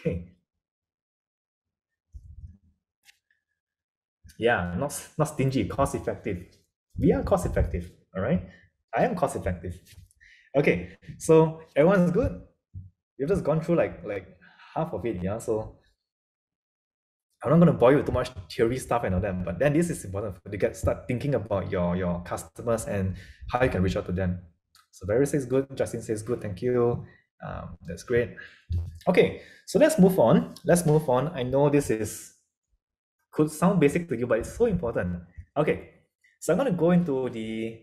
Okay. Yeah, not, not stingy, cost effective. We are cost effective, all right? I am cost effective. Okay, so everyone's good? We've just gone through like like half of it, yeah? So I'm not going to bore you with too much theory stuff and all that, but then this is important to get start thinking about your your customers and how you can reach out to them. So Barry says good, Justin says good, thank you. Um, that's great. Okay, so let's move on. Let's move on. I know this is could sound basic to you, but it's so important. Okay, so I'm going to go into the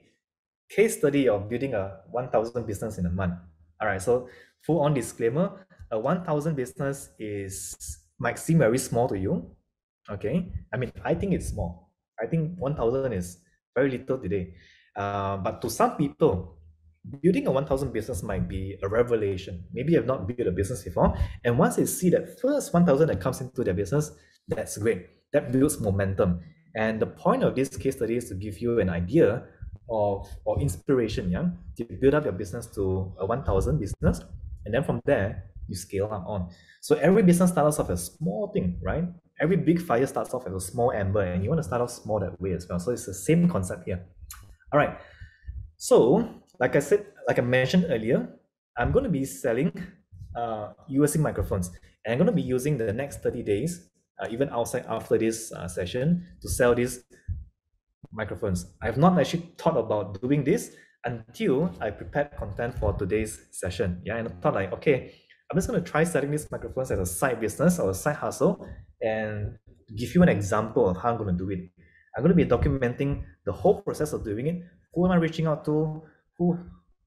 case study of building a 1,000 business in a month. All right, so full on disclaimer, a 1,000 business is might seem very small to you. Okay, I mean, I think it's small. I think 1,000 is very little today. Uh, but to some people, building a 1000 business might be a revelation. Maybe you have not built a business before. And once they see that first 1000 that comes into their business, that's great. That builds momentum. And the point of this case study is to give you an idea of or inspiration, yeah, to build up your business to a 1000 business. And then from there, you scale up on. So every business starts off as a small thing, right? Every big fire starts off as a small ember, and you want to start off small that way as well. So it's the same concept here. All right. So like I said, like I mentioned earlier, I'm going to be selling uh, USB microphones. And I'm going to be using the next 30 days, uh, even outside after this uh, session, to sell these microphones. I have not actually thought about doing this until I prepared content for today's session. Yeah, and I thought like, okay, I'm just going to try selling these microphones as a side business or a side hustle and give you an example of how I'm going to do it. I'm going to be documenting the whole process of doing it. Who am I reaching out to? who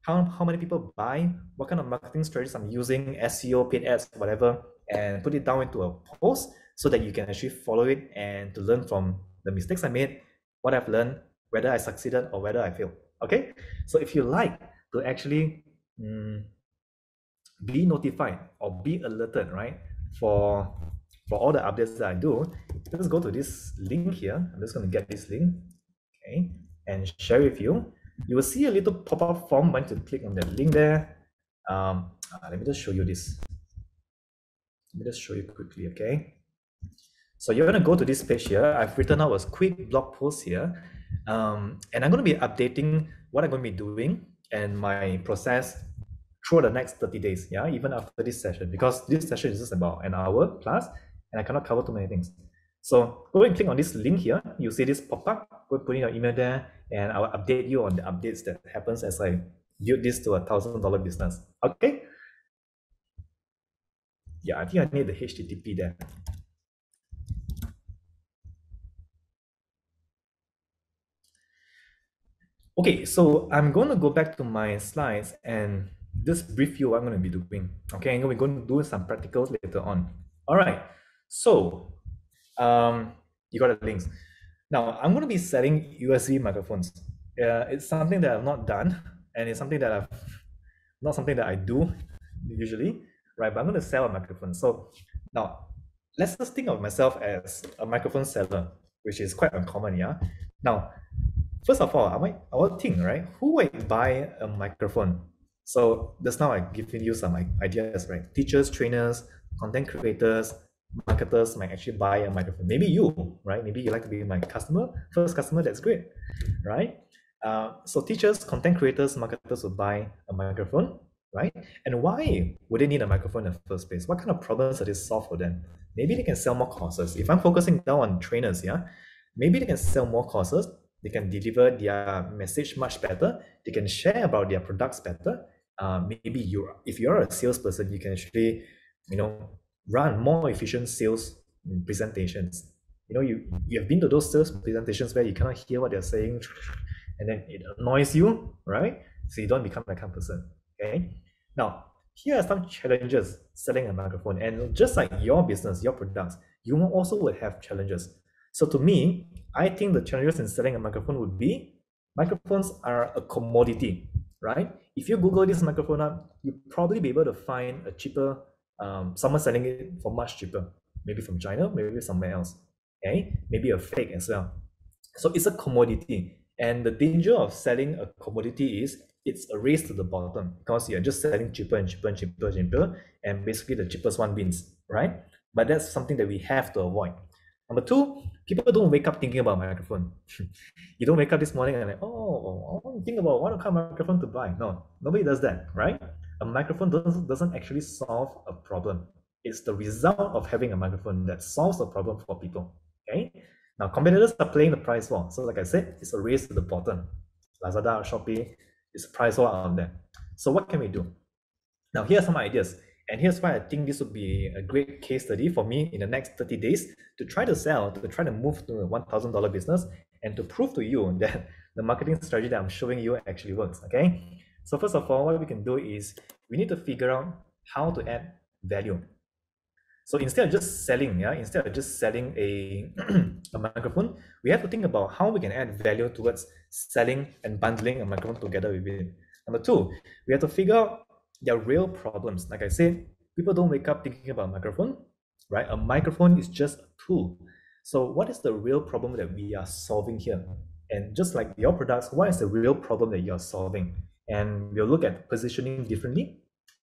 how, how many people buy, what kind of marketing strategies I'm using, SEO, paid ads, whatever, and put it down into a post so that you can actually follow it and to learn from the mistakes I made, what I've learned, whether I succeeded or whether I failed. Okay, so if you like to actually mm, be notified or be alerted, right, for for all the updates that I do, just go to this link here. I'm just going to get this link, okay, and share with you you will see a little pop-up form when you click on that link there. Um, uh, let me just show you this. Let me just show you quickly, okay? So you're gonna go to this page here. I've written out a quick blog post here. Um, and I'm gonna be updating what I'm gonna be doing and my process through the next 30 days, yeah, even after this session, because this session is just about an hour plus, and I cannot cover too many things. So go and click on this link here. You see this pop up. Go put in your email there, and I will update you on the updates that happens as I build this to a thousand dollar business. Okay. Yeah, I think I need the HTTP there. Okay, so I'm going to go back to my slides and just brief you what I'm going to be doing. Okay, and we're going to do some practicals later on. All right, so um, you got the links. Now I'm going to be selling USB microphones. Uh, it's something that I've not done, and it's something that I've not something that I do usually, right? But I'm going to sell a microphone. So now let's just think of myself as a microphone seller, which is quite uncommon, yeah. Now, first of all, I might I will think, right? Who would buy a microphone? So just now I given you some ideas, right? Teachers, trainers, content creators, marketers might actually buy a microphone. Maybe you, right? Maybe you like to be my customer, first customer, that's great, right? Uh, so teachers, content creators, marketers will buy a microphone, right? And why would they need a microphone in the first place? What kind of problems does it solve for them? Maybe they can sell more courses. If I'm focusing down on trainers, yeah, maybe they can sell more courses. They can deliver their message much better. They can share about their products better. Uh, maybe you, if you're a salesperson, you can actually, you know, run more efficient sales presentations. You know, you, you have been to those sales presentations where you cannot hear what they're saying and then it annoys you, right? So you don't become that kind of person. Okay. Now, here are some challenges selling a microphone. And just like your business, your products, you also will have challenges. So to me, I think the challenges in selling a microphone would be microphones are a commodity, right? If you Google this microphone up, you'll probably be able to find a cheaper, um, someone selling it for much cheaper, maybe from China, maybe somewhere else, okay? Maybe a fake as well. So it's a commodity. And the danger of selling a commodity is it's a race to the bottom because you're just selling cheaper and cheaper and cheaper and cheaper, and basically the cheapest one wins, right? But that's something that we have to avoid. Number two, people don't wake up thinking about microphone. you don't wake up this morning and like, oh, I want to think about what kind of microphone to buy. No, nobody does that, right? A microphone doesn't, doesn't actually solve a problem. It's the result of having a microphone that solves a problem for people. Okay. Now competitors are playing the price war. So like I said, it's a race to the bottom. Lazada, Shopee, it's a price war out there. So what can we do? Now here are some ideas. And here's why I think this would be a great case study for me in the next 30 days to try to sell, to try to move to a $1,000 business and to prove to you that the marketing strategy that I'm showing you actually works. Okay. So first of all, what we can do is we need to figure out how to add value. So instead of just selling, yeah, instead of just selling a, a microphone, we have to think about how we can add value towards selling and bundling a microphone together with it. Number two, we have to figure out their real problems. Like I said, people don't wake up thinking about a microphone, right? A microphone is just a tool. So what is the real problem that we are solving here? And just like your products, what is the real problem that you're solving? And we'll look at positioning differently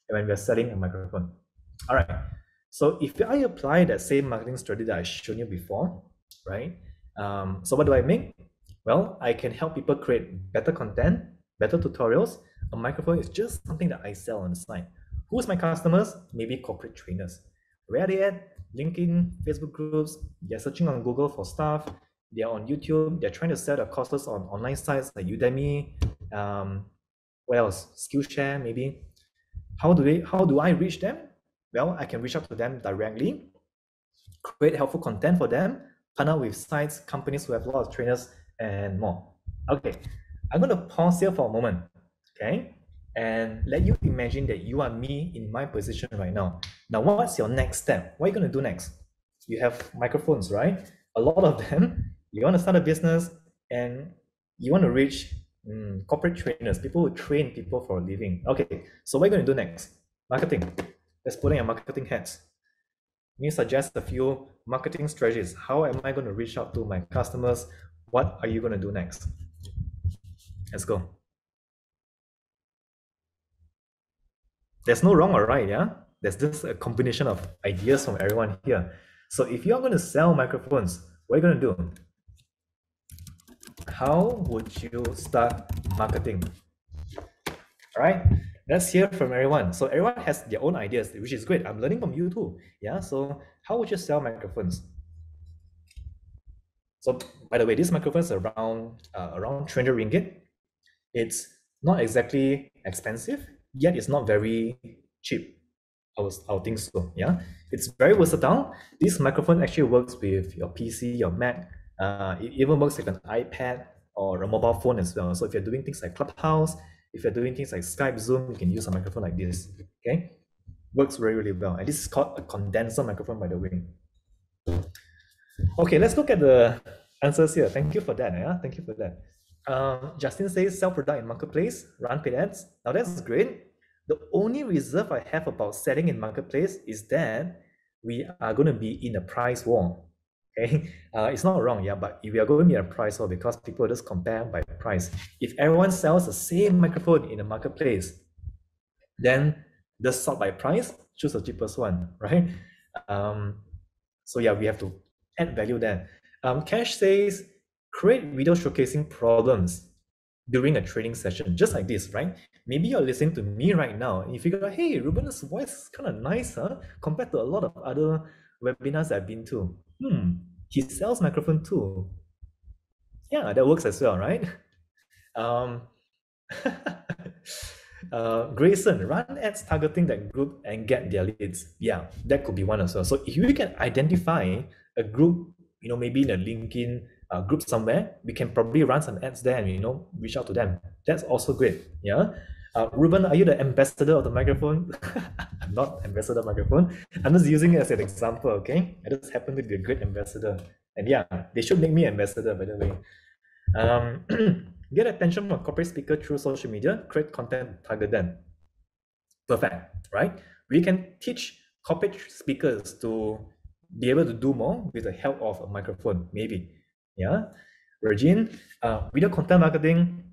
when we're selling a microphone. All right. So if I apply that same marketing strategy that I showed you before, right? Um, so what do I make? Well, I can help people create better content, better tutorials. A microphone is just something that I sell on the side. Who's my customers? Maybe corporate trainers. Where are they at? LinkedIn, Facebook groups. They're searching on Google for stuff. They're on YouTube. They're trying to sell their courses on online sites like Udemy. Um, what else? Skillshare, maybe. How do they? How do I reach them? Well, I can reach out to them directly, create helpful content for them, partner with sites, companies who have a lot of trainers, and more. Okay, I'm going to pause here for a moment, okay, and let you imagine that you are me in my position right now. Now, what's your next step? What are you going to do next? You have microphones, right? A lot of them. You want to start a business and you want to reach mm, corporate trainers, people who train people for a living. Okay, so what are you going to do next? Marketing. Let's put in your marketing hats. Me suggest a few marketing strategies. How am I going to reach out to my customers? What are you going to do next? Let's go. There's no wrong or right, yeah? There's just a combination of ideas from everyone here. So if you're going to sell microphones, what are you going to do? How would you start marketing? All right, let's hear from everyone. So everyone has their own ideas, which is great. I'm learning from you too. Yeah. So how would you sell microphones? So by the way, these microphones is around uh, around 300 ringgit. It's not exactly expensive, yet it's not very cheap. I was I would think so. Yeah, it's very versatile. This microphone actually works with your PC, your Mac. Uh, it even works like an iPad or a mobile phone as well. So if you're doing things like Clubhouse, if you're doing things like Skype, Zoom, you can use a microphone like this. Okay, works very really well. And this is called a condenser microphone, by the way. Okay, let's look at the answers here. Thank you for that. Yeah, thank you for that. Um, Justin says sell product in marketplace, run paid ads. Now that's great. The only reserve I have about selling in marketplace is that we are going to be in a price war. Okay, uh, it's not wrong, yeah, but we are going to be a price war because people just compare by price. If everyone sells the same microphone in the marketplace, then just sort by price, choose the cheapest one, right? Um, so yeah, we have to add value there. Um, Cash says create video showcasing problems during a training session, just like this, right? Maybe you're listening to me right now and you figure out, hey, Reuben's voice is kind of nice, huh? Compared to a lot of other webinars I've been to. Hmm, he sells microphone too. Yeah, that works as well, right? Um, uh, Grayson, run ads targeting that group and get their leads. Yeah, that could be one as well. So if you can identify a group, you know, maybe in a LinkedIn uh, group somewhere, we can probably run some ads there and you know reach out to them. That's also great. Yeah. Uh, Reuben, are you the ambassador of the microphone? I'm not ambassador microphone. I'm just using it as an example. Okay, I just happen to be a great ambassador, and yeah, they should make me ambassador by the way. Um, get attention from corporate speaker through social media. Create content, target them. Perfect, right? We can teach corporate speakers to be able to do more with the help of a microphone, maybe. Yeah. Regine, uh, video content marketing,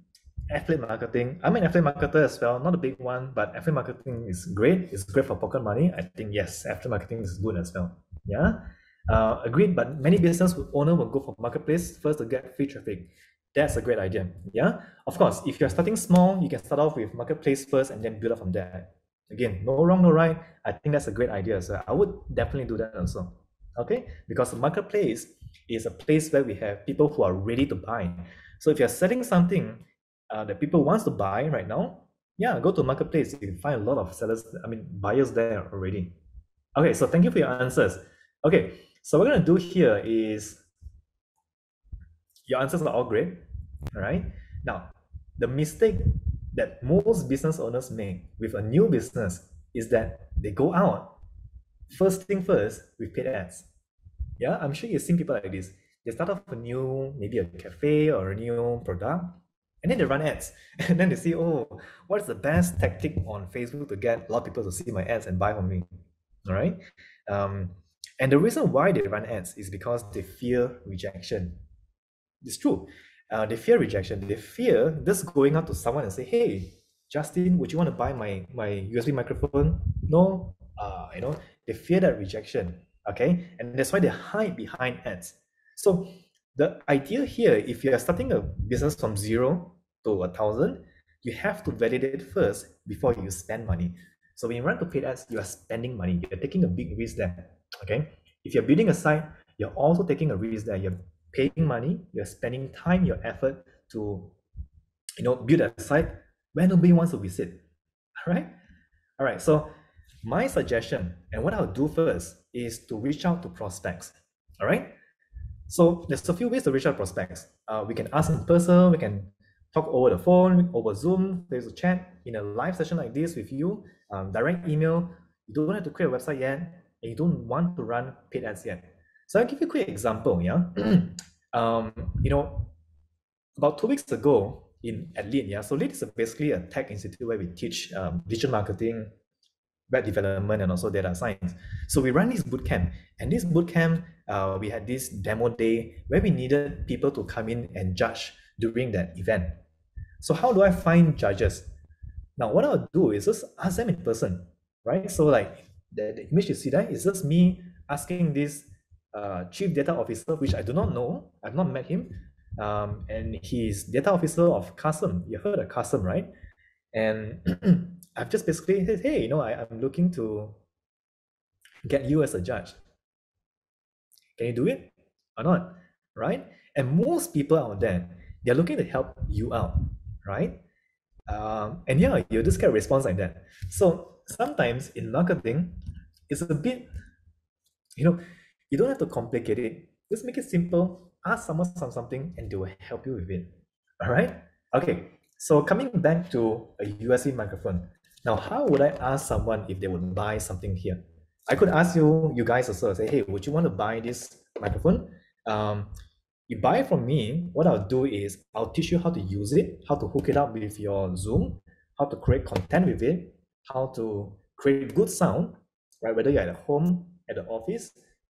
affiliate marketing. I'm an affiliate marketer as well, not a big one, but affiliate marketing is great. It's great for pocket money. I think yes, affiliate marketing is good as well. Yeah. Uh, agreed, but many business owner will go for marketplace first to get free traffic. That's a great idea. Yeah. Of course, if you're starting small, you can start off with marketplace first and then build up from there. Again, no wrong, no right. I think that's a great idea. So I would definitely do that also. Okay, because the marketplace is a place where we have people who are ready to buy. So if you're selling something uh, that people wants to buy right now, yeah, go to marketplace. You can find a lot of sellers. I mean, buyers there already. Okay, so thank you for your answers. Okay, so what we're gonna do here is your answers are all great. All right. Now, the mistake that most business owners make with a new business is that they go out first thing first with paid ads. Yeah, I'm sure you've seen people like this. They start off a new, maybe a cafe or a new product, and then they run ads. And then they see, oh, what's the best tactic on Facebook to get a lot of people to see my ads and buy from me? All right. Um, and the reason why they run ads is because they fear rejection. It's true. Uh, they fear rejection. They fear just going out to someone and say, hey, Justin, would you want to buy my, my USB microphone? No. Uh, you know, they fear that rejection. Okay. And that's why they hide behind ads. So the idea here, if you are starting a business from zero to a thousand, you have to validate first before you spend money. So when you run to paid ads, you are spending money. You're taking a big risk there. Okay. If you're building a site, you're also taking a risk there. You're paying money, you're spending time, your effort to, you know, build a site where nobody wants to visit. All right. All right. So my suggestion and what I'll do first is to reach out to prospects. All right. So there's a few ways to reach out to prospects. Uh, we can ask in person, we can talk over the phone, over Zoom, there's a chat in a live session like this with you, um, direct email. You don't have to create a website yet, and you don't want to run paid ads yet. So I'll give you a quick example. Yeah, um, you know, about two weeks ago in at LEAD, yeah. So LEAD is basically a tech institute where we teach um, digital marketing, web development, and also data science. So we run this bootcamp, and this bootcamp, uh, we had this demo day where we needed people to come in and judge during that event. So how do I find judges? Now, what I'll do is just ask them in person, right? So like the, the image you see there is just me asking this uh, chief data officer, which I do not know. I've not met him. Um, and he's data officer of Custom. You heard of Custom, right? And I've just basically said, hey, you know, I, I'm looking to get you as a judge. Can you do it or not? Right? And most people out there, they're looking to help you out, right? Um, and yeah, you just get a response like that. So sometimes in marketing, it's a bit, you know, you don't have to complicate it. Just make it simple. Ask someone something and they will help you with it. All right? Okay. So coming back to a USB microphone. Now, how would I ask someone if they would buy something here? I could ask you, you guys also say, hey, would you want to buy this microphone? Um, you buy from me, what I'll do is I'll teach you how to use it, how to hook it up with your Zoom, how to create content with it, how to create good sound, right? Whether you're at home, at the office,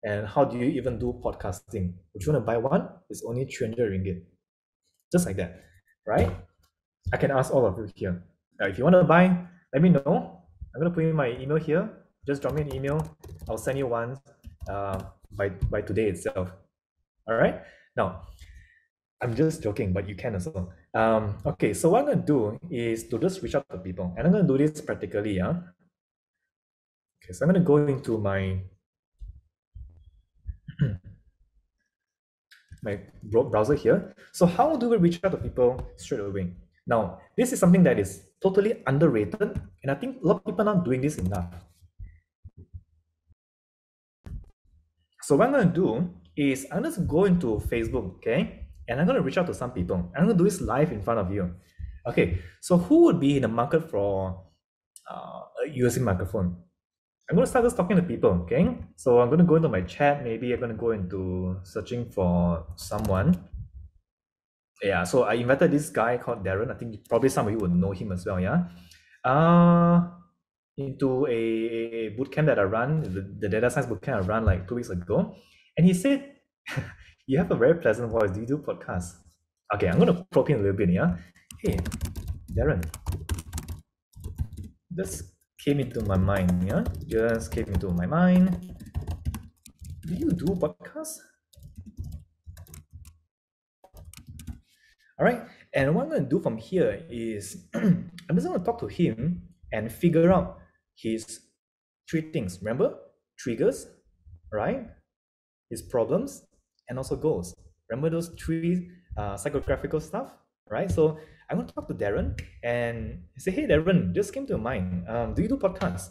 and how do you even do podcasting? Would you want to buy one? It's only 300 ringgit. Just like that, right? I can ask all of you here. Uh, if you want to buy, let me know. I'm to put in my email here. Just drop me an email. I'll send you one uh, by, by today itself. All right. Now, I'm just joking, but you can as well. Um, okay, so what I'm to do is to just reach out to people. And I'm to do this practically. Yeah? Okay, so I'm to go into my my browser here. So how do we reach out to people straight away? Now, this is something that is totally underrated, and I think a lot of people are not doing this enough. So what I'm going to do is I'm just go into Facebook, okay? And I'm gonna reach out to some people. I'm gonna do this live in front of you. Okay, so who would be in the market for uh, a USB microphone? I'm gonna start just talking to people, okay? So I'm gonna go into my chat. Maybe I'm gonna go into searching for someone. Yeah, so I invited this guy called Darren. I think probably some of you would know him as well. Yeah, uh, into a, a boot camp that I run, the, the data science boot camp I ran like two weeks ago, and he said, "You have a very pleasant voice. Do you do podcasts?" Okay, I'm gonna probe him a little bit. Yeah, hey, Darren, this came into my mind. Yeah, just came into my mind. Do you do podcasts? All right, and what I'm going to do from here is I'm just going to talk to him and figure out his three things. Remember, triggers, right? His problems and also goals. Remember those three uh, psychographical stuff, right? So I'm going to talk to Darren and say, hey, Darren, just came to mind. Um, do you do podcasts?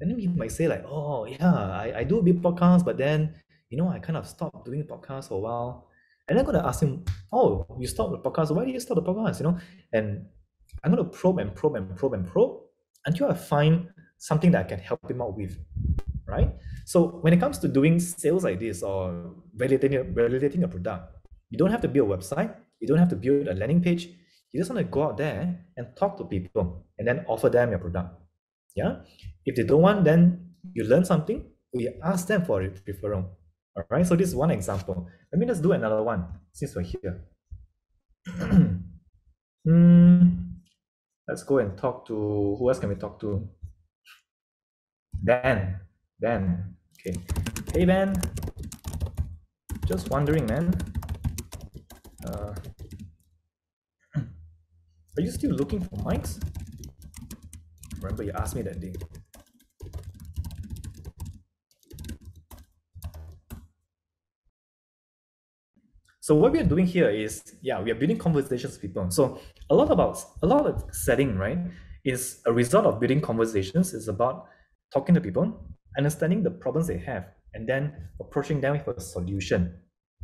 And then he might say like, oh, yeah, I, I do a bit podcast, but then, you know, I kind of stopped doing podcasts for a while. And I'm going to ask him, oh, you stopped the podcast. Why did you stop the podcast? You know, and I'm going to probe and probe and probe and probe until I find something that I can help him out with, right? So when it comes to doing sales like this or validating, validating a product, you don't have to build a website. You don't have to build a landing page. You just want to go out there and talk to people and then offer them your product. Yeah. If they don't want, then you learn something, you ask them for a referral. All right, so this is one example. Let me just do another one since we're here. hmm, let's go and talk to, who else can we talk to? Dan, Dan, okay. Hey Ben, just wondering man, uh, are you still looking for mics? Remember you asked me that day. So what we are doing here is, yeah, we are building conversations with people. So a lot about a lot of setting, right, is a result of building conversations. It's about talking to people, understanding the problems they have, and then approaching them with a solution,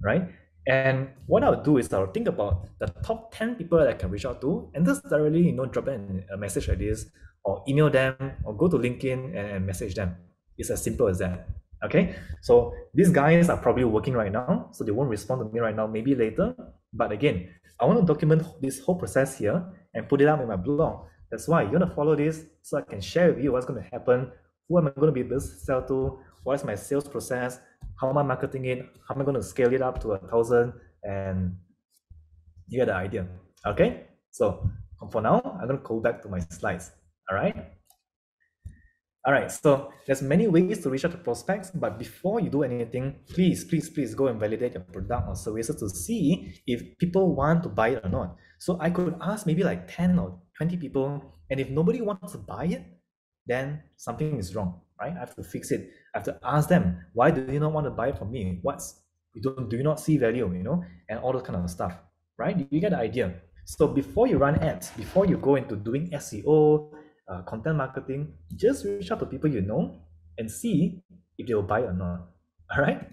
right? And what I'll do is I'll think about the top 10 people that I can reach out to and just directly, you know, drop in a message like this or email them or go to LinkedIn and message them. It's as simple as that. Okay, so these guys are probably working right now, so they won't respond to me right now, maybe later. But again, I want to document this whole process here and put it up in my blog. That's why you're gonna follow this so I can share with you what's gonna happen, who am I gonna be to sell to, what is my sales process, how am I marketing it, how am I gonna scale it up to a thousand, and you get the idea. Okay, so for now, I'm gonna go back to my slides. All right. All right, so there's many ways to reach out to prospects, but before you do anything, please, please, please go and validate your product or services to see if people want to buy it or not. So I could ask maybe like 10 or 20 people, and if nobody wants to buy it, then something is wrong, right? I have to fix it. I have to ask them, why do you not want to buy it from me? What's you don't do you not see value, you know, and all those kind of stuff, right? You get the idea. So before you run ads, before you go into doing SEO, uh, content marketing, just reach out to people you know and see if they will buy or not. All right.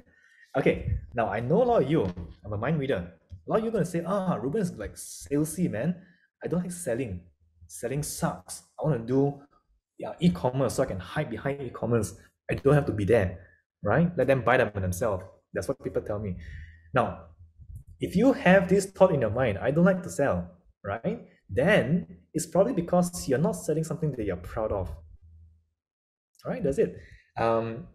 Okay. Now I know a lot of you. I'm a mind reader. A lot of you are gonna say, ah, Reuben is like salesy, man. I don't like selling. Selling sucks. I want to do yeah, e-commerce so I can hide behind e-commerce. I don't have to be there, right? Let them buy them themselves. That's what people tell me. Now, if you have this thought in your mind, I don't like to sell, right? then it's probably because you're not selling something that you're proud of. All right, that's it. Um,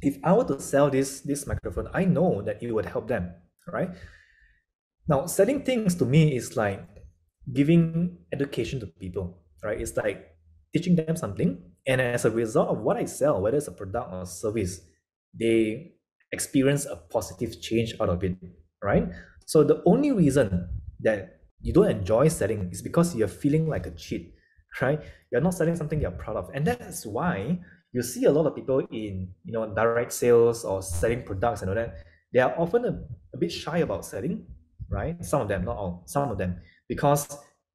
if I were to sell this this microphone, I know that it would help them. Right now, selling things to me is like giving education to people. Right, it's like teaching them something, and as a result of what I sell, whether it's a product or service, they experience a positive change out of it. Right. So the only reason that you don't enjoy selling is because you're feeling like a cheat, right? You're not selling something you're proud of. And that's why you see a lot of people in, you know, direct sales or selling products and all that. They are often a, a bit shy about selling, right? Some of them, not all, some of them, because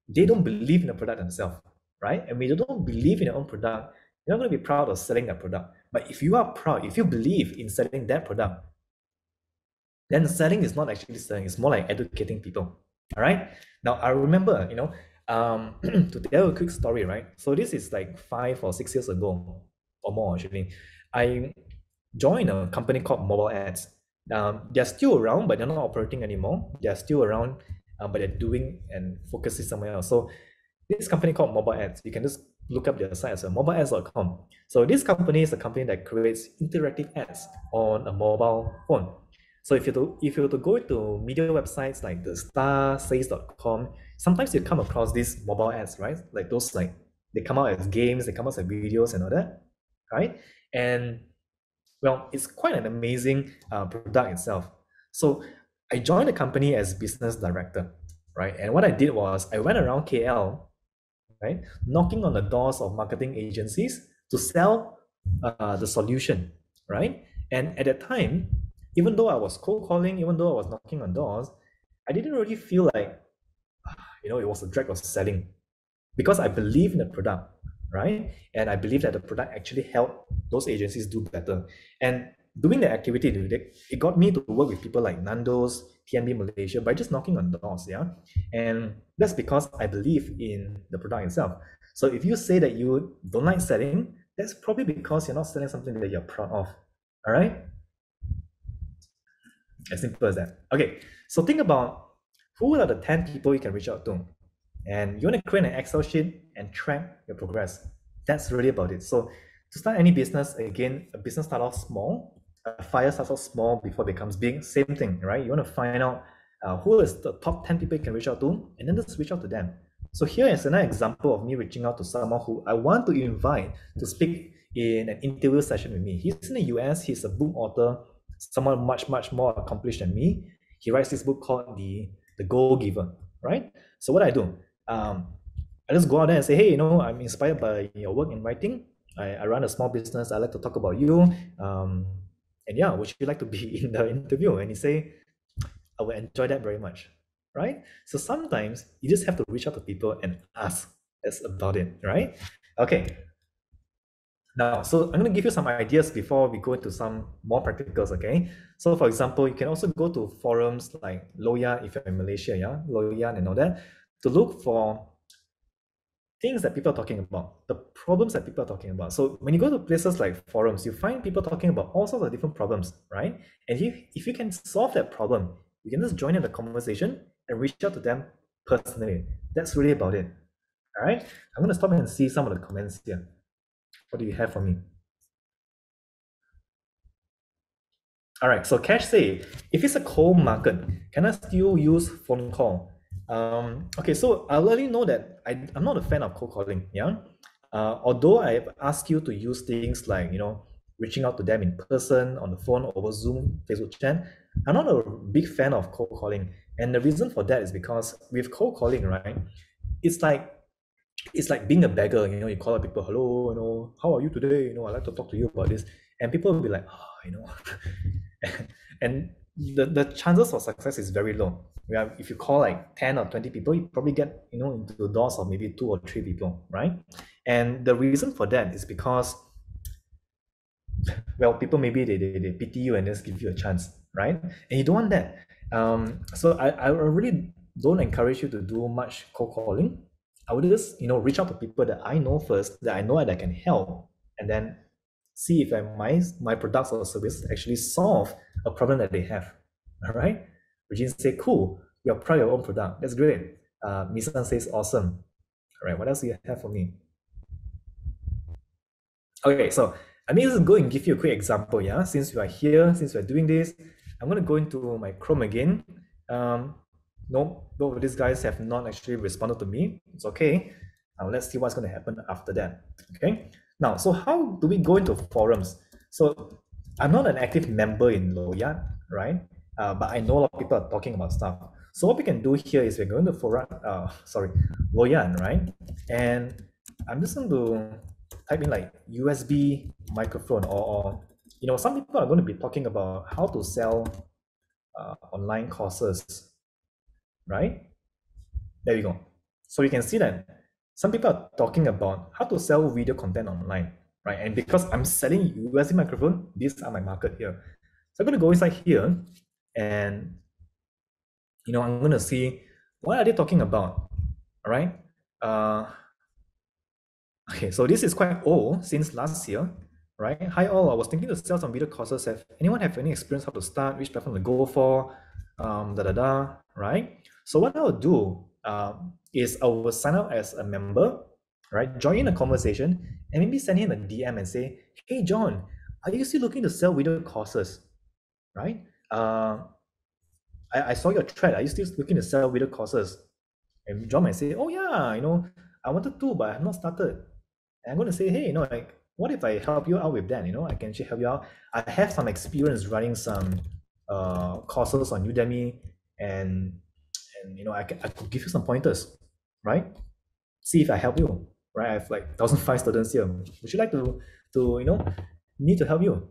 they don't believe in the product themselves, right? And when you don't believe in your own product, you're not going to be proud of selling that product. But if you are proud, if you believe in selling that product, then selling is not actually selling, it's more like educating people. All right. Now I remember, you know, um, to tell a quick story, right? So this is like five or six years ago or more actually. I joined a company called Mobile Ads. Um, they're still around, but they're not operating anymore. They're still around, uh, but they're doing and focusing somewhere else. So this company called Mobile Ads, you can just look up their site as well, mobileads.com. So this company is a company that creates interactive ads on a mobile phone. So if you to, if you were to go to media websites like the starsays.com, sometimes you come across these mobile ads, right? Like those like they come out as games, they come out as videos and all that, right? And well, it's quite an amazing uh, product itself. So I joined the company as business director, right? And what I did was I went around KL right? Knocking on the doors of marketing agencies to sell uh, the solution, right? And at that time, even though I was cold calling, even though I was knocking on doors, I didn't really feel like, ah, you know, it was a drag of selling because I believe in the product, right? And I believe that the product actually helped those agencies do better. And doing the activity, it got me to work with people like Nando's, TNB Malaysia by just knocking on doors, yeah? And that's because I believe in the product itself. So if you say that you don't like selling, that's probably because you're not selling something that you're proud of, all right? As simple as that. Okay, so think about who are the 10 people you can reach out to? And you want to create an Excel sheet and track your progress. That's really about it. So to start any business, again, a business start off small a fire starts off small before it becomes big. Same thing, right? You want to find out uh, who is the top 10 people you can reach out to, and then just reach out to them. So here is another example of me reaching out to someone who I want to invite to speak in an interview session with me. He's in the US, he's a book author, someone much, much more accomplished than me. He writes this book called The, the Go-Giver, right? So what I do, um, I just go out there and say, hey, you know, I'm inspired by your work in writing. I, I run a small business. I like to talk about you. Um, and yeah, would you like to be in the interview? And he say, I will enjoy that very much, right? So sometimes you just have to reach out to people and ask. That's about it, right? Okay. Now, so I'm going to give you some ideas before we go into some more practicals, okay? So for example, you can also go to forums like Lowyat if you're in Malaysia, yeah, Lowyat and all that, to look for things that people are talking about, the problems that people are talking about. So when you go to places like forums, you find people talking about all sorts of different problems, right? And if, if you can solve that problem, you can just join in the conversation and reach out to them personally. That's really about it. All right. I'm going to stop and see some of the comments here. What do you have for me? All right. So Cash say, if it's a cold market, can I still use phone call? Um, okay, so I'll let you know that I, I'm not a fan of cold calling. Yeah. Uh, although I've asked you to use things like, you know, reaching out to them in person, on the phone, over Zoom, Facebook chat, I'm not a big fan of cold calling. And the reason for that is because with cold calling, right, it's like it's like being a beggar, you know, you call up people, hello, you know, how are you today? You know, I'd like to talk to you about this. And people will be like, oh, you know, and the, the chances of success is very low where if you call like 10 or 20 people, you probably get, you know, into the doors of maybe two or three people, right? And the reason for that is because, well, people maybe they, they, they pity you and just give you a chance, right? And you don't want that. Um, so I, I really don't encourage you to do much cold calling. I would just, you know, reach out to people that I know first, that I know that I can help, and then see if my my products or service actually solve a problem that they have. All right. Regine say, cool, you're proud of your own product. That's great. Uh, Misan says, awesome. All right, what else do you have for me? Okay, so I mean, just go and give you a quick example, yeah? Since we are here, since we're doing this, I'm going to go into my Chrome again. Um, no, of these guys have not actually responded to me. It's okay. Now let's see what's going to happen after that. Okay. Now, so how do we go into forums? So I'm not an active member in Lowyat, right? uh, but I know a lot of people are talking about stuff. So what we can do here is we're going to forum, uh, sorry, Lowyat, right? And I'm just going to type in like USB microphone or, or, you know, some people are going to be talking about how to sell uh, online courses, right? There we go. So you can see that some people are talking about how to sell video content online, right? And because I'm selling USB microphone, these are my market here. So I'm going to go inside here and you know, I'm going to see what are they talking about. All right. Uh, okay, so this is quite old since last year, right? Hi all, I was thinking to sell some video courses. Have anyone have any experience how to start, which platform to go for, um, da da da, right? So what I'll do um, is I will sign up as a member, right? Join in a conversation and maybe send him a DM and say, hey John, are you still looking to sell video courses, right? Uh, I, I saw your thread. Are you still looking to sell video courses? And John might say, oh yeah, you know, I wanted to, but I have not started. And I'm going to say, hey, you know, like, what if I help you out with that? You know, I can actually help you out. I have some experience running some uh, courses on Udemy, and and you know, I, I could give you some pointers, right? See if I help you, right? I have like thousand five students here. Would you like to to you know need to help you?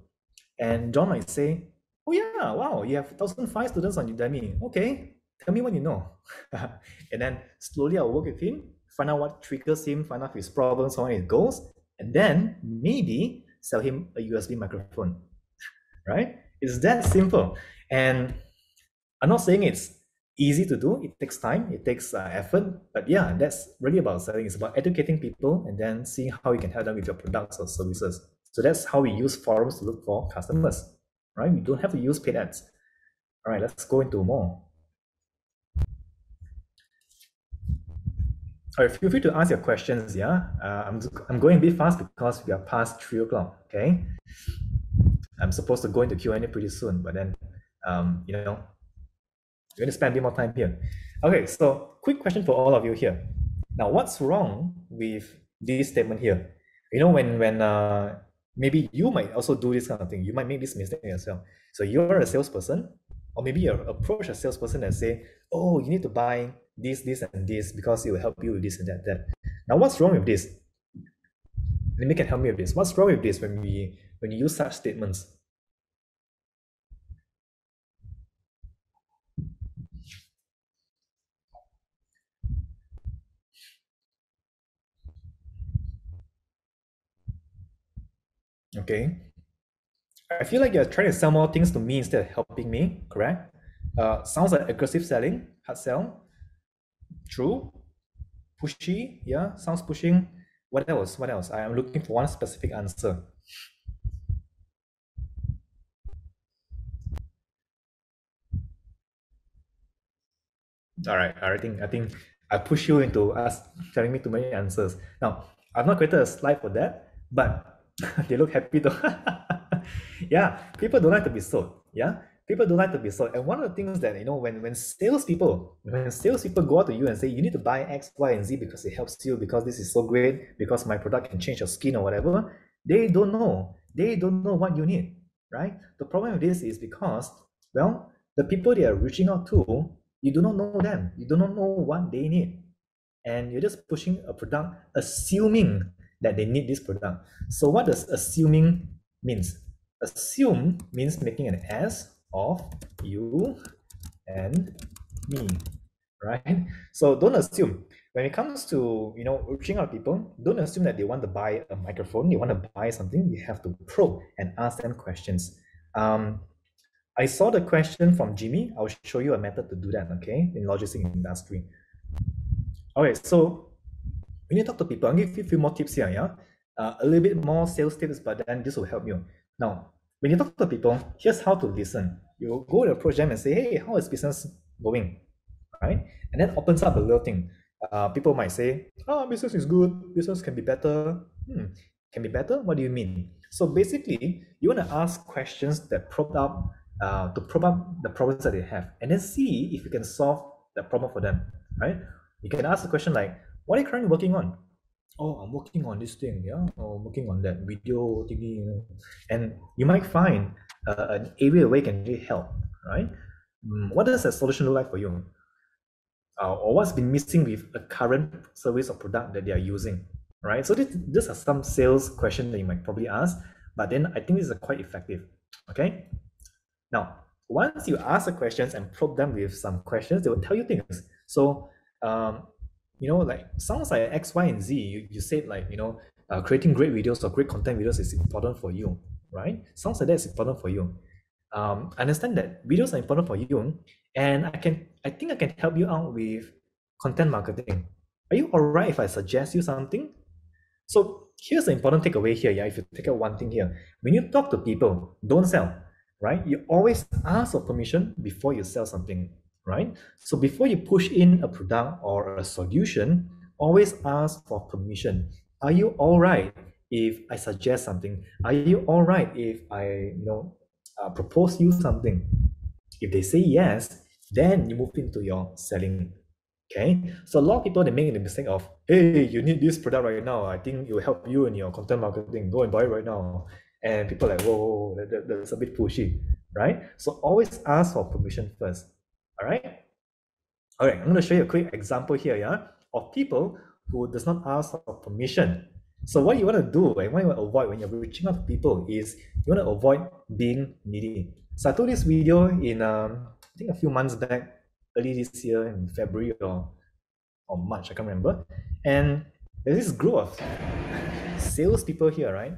And John might say, oh yeah, wow, you have thousand five students on Udemy. Okay, tell me what you know. and then slowly I'll work with him, find out what triggers him, find out his problems, how his goals, and then maybe sell him a USB microphone. right? It's that simple. And I'm not saying it's easy to do. It takes time, it takes uh, effort. But yeah, that's really about selling. It's about educating people and then seeing how you can help them with your products or services. So that's how we use forums to look for customers right? We don't have to use paid ads. All right, let's go into more. All right, feel free to ask your questions, yeah? Uh, I'm, I'm going a bit fast because we are past 3 o'clock, okay? I'm supposed to go into Q&A pretty soon, but then, um, you know, we're going to spend a bit more time here. Okay, so quick question for all of you here. Now, what's wrong with this statement here? You know, when, when uh, maybe you might also do this kind of thing. You might make this mistake well. So you're a salesperson, or maybe you approach a salesperson and say, "Oh, you need to buy this, this, and this because it will help you with this and that, that." Now, what's wrong with this? Let me can help me with this. What's wrong with this when we when you use such statements? Okay. I feel like you're trying to sell more things to me instead of helping me, correct? Uh, sounds like aggressive selling, hard sell. True. Pushy, yeah, sounds pushing. What else? What else? I am looking for one specific answer. All right, I think I think I push you into us telling me too many answers. Now, I've not created a slide for that, but they look happy though. yeah, people don't like to be sold. Yeah, people don't like to be sold. And one of the things that you know, when when salespeople, when salespeople go out to you and say you need to buy X, Y, and Z because it helps you, because this is so great, because my product can change your skin or whatever, they don't know. They don't know what you need, right? The problem with this is because, well, the people they are reaching out to, you do not know them. You do not know what they need. And you're just pushing a product, assuming that they need this product. So what does assuming means? Assume means making an S of you and me, right? So don't assume. When it comes to you know reaching out people, don't assume that they want to buy a microphone, they want to buy something. You have to probe and ask them questions. Um, I saw the question from Jimmy. I'll show you a method to do that, okay, in logistics industry. Okay, so when you talk to people, I'll give you a few more tips here, yeah? Uh, a little bit more sales tips, but then this will help you. Now, when you talk to people, here's how to listen. You go to approach them and say, hey, how is business going? Right? And then opens up a little thing. Uh, people might say, oh, business is good. Business can be better. Hmm, can be better? What do you mean? So basically, you want to ask questions that probe up, uh, to probe up the problems that they have, and then see if you can solve the problem for them, right? You can ask a question like, what are you currently working on? Oh, I'm working on this thing, yeah, or I'm working on that video thingy, you know. and you might find uh, an area where you can really help, right? Mm, what does a solution look like for you? Uh, or what's been missing with a current service or product that they are using, right? So this, these are some sales questions that you might probably ask, but then I think these are quite effective, okay? Now, once you ask the questions and probe them with some questions, they will tell you things. So um, you know, like sounds like X, Y, and Z. You, you said like, you know, uh, creating great videos or great content videos is important for you, right? Sounds like that's important for you. um, understand that videos are important for you, and I can I think I can help you out with content marketing. Are you alright if I suggest you something? So here's the important takeaway here. Yeah, if you take out one thing here, when you talk to people, don't sell, right? You always ask for permission before you sell something, right? So before you push in a product or a solution, always ask for permission. Are you all right if I suggest something? Are you all right if I, you know, uh, propose you something? If they say yes, then you move into your selling Okay, so a lot of people they make the mistake of, hey, you need this product right now. I think it will help you in your content marketing. Go and buy it right now. And people are like, whoa, whoa, whoa that, that, that's a bit pushy, right? So always ask for permission first. All right. All right, I'm going to show you a quick example here, yeah, of people who does not ask for permission. So what you want to do and what you want to avoid when you're reaching out to people is you want to avoid being needy. So I told this video in um, I think a few months back early this year in February or, or March, I can't remember. And there's this group of salespeople here, right?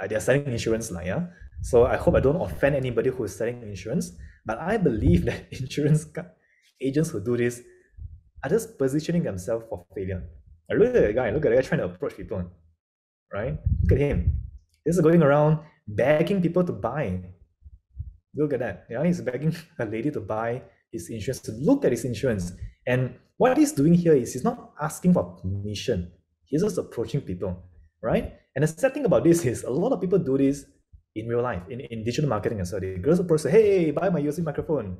Uh, they're selling insurance, like, yeah. So I hope I don't offend anybody who is selling insurance, but I believe that insurance agents who do this are just positioning themselves for failure. I look at the guy, look at the guy trying to approach people, right? Look at him. He's going around begging people to buy. Look at that. Yeah, he's begging a lady to buy his insurance, to look at his insurance. And what he's doing here is he's not asking for permission. He's just approaching people, right? And the sad thing about this is a lot of people do this in real life, in, in digital marketing as well. They go to the person, hey, buy my USB microphone.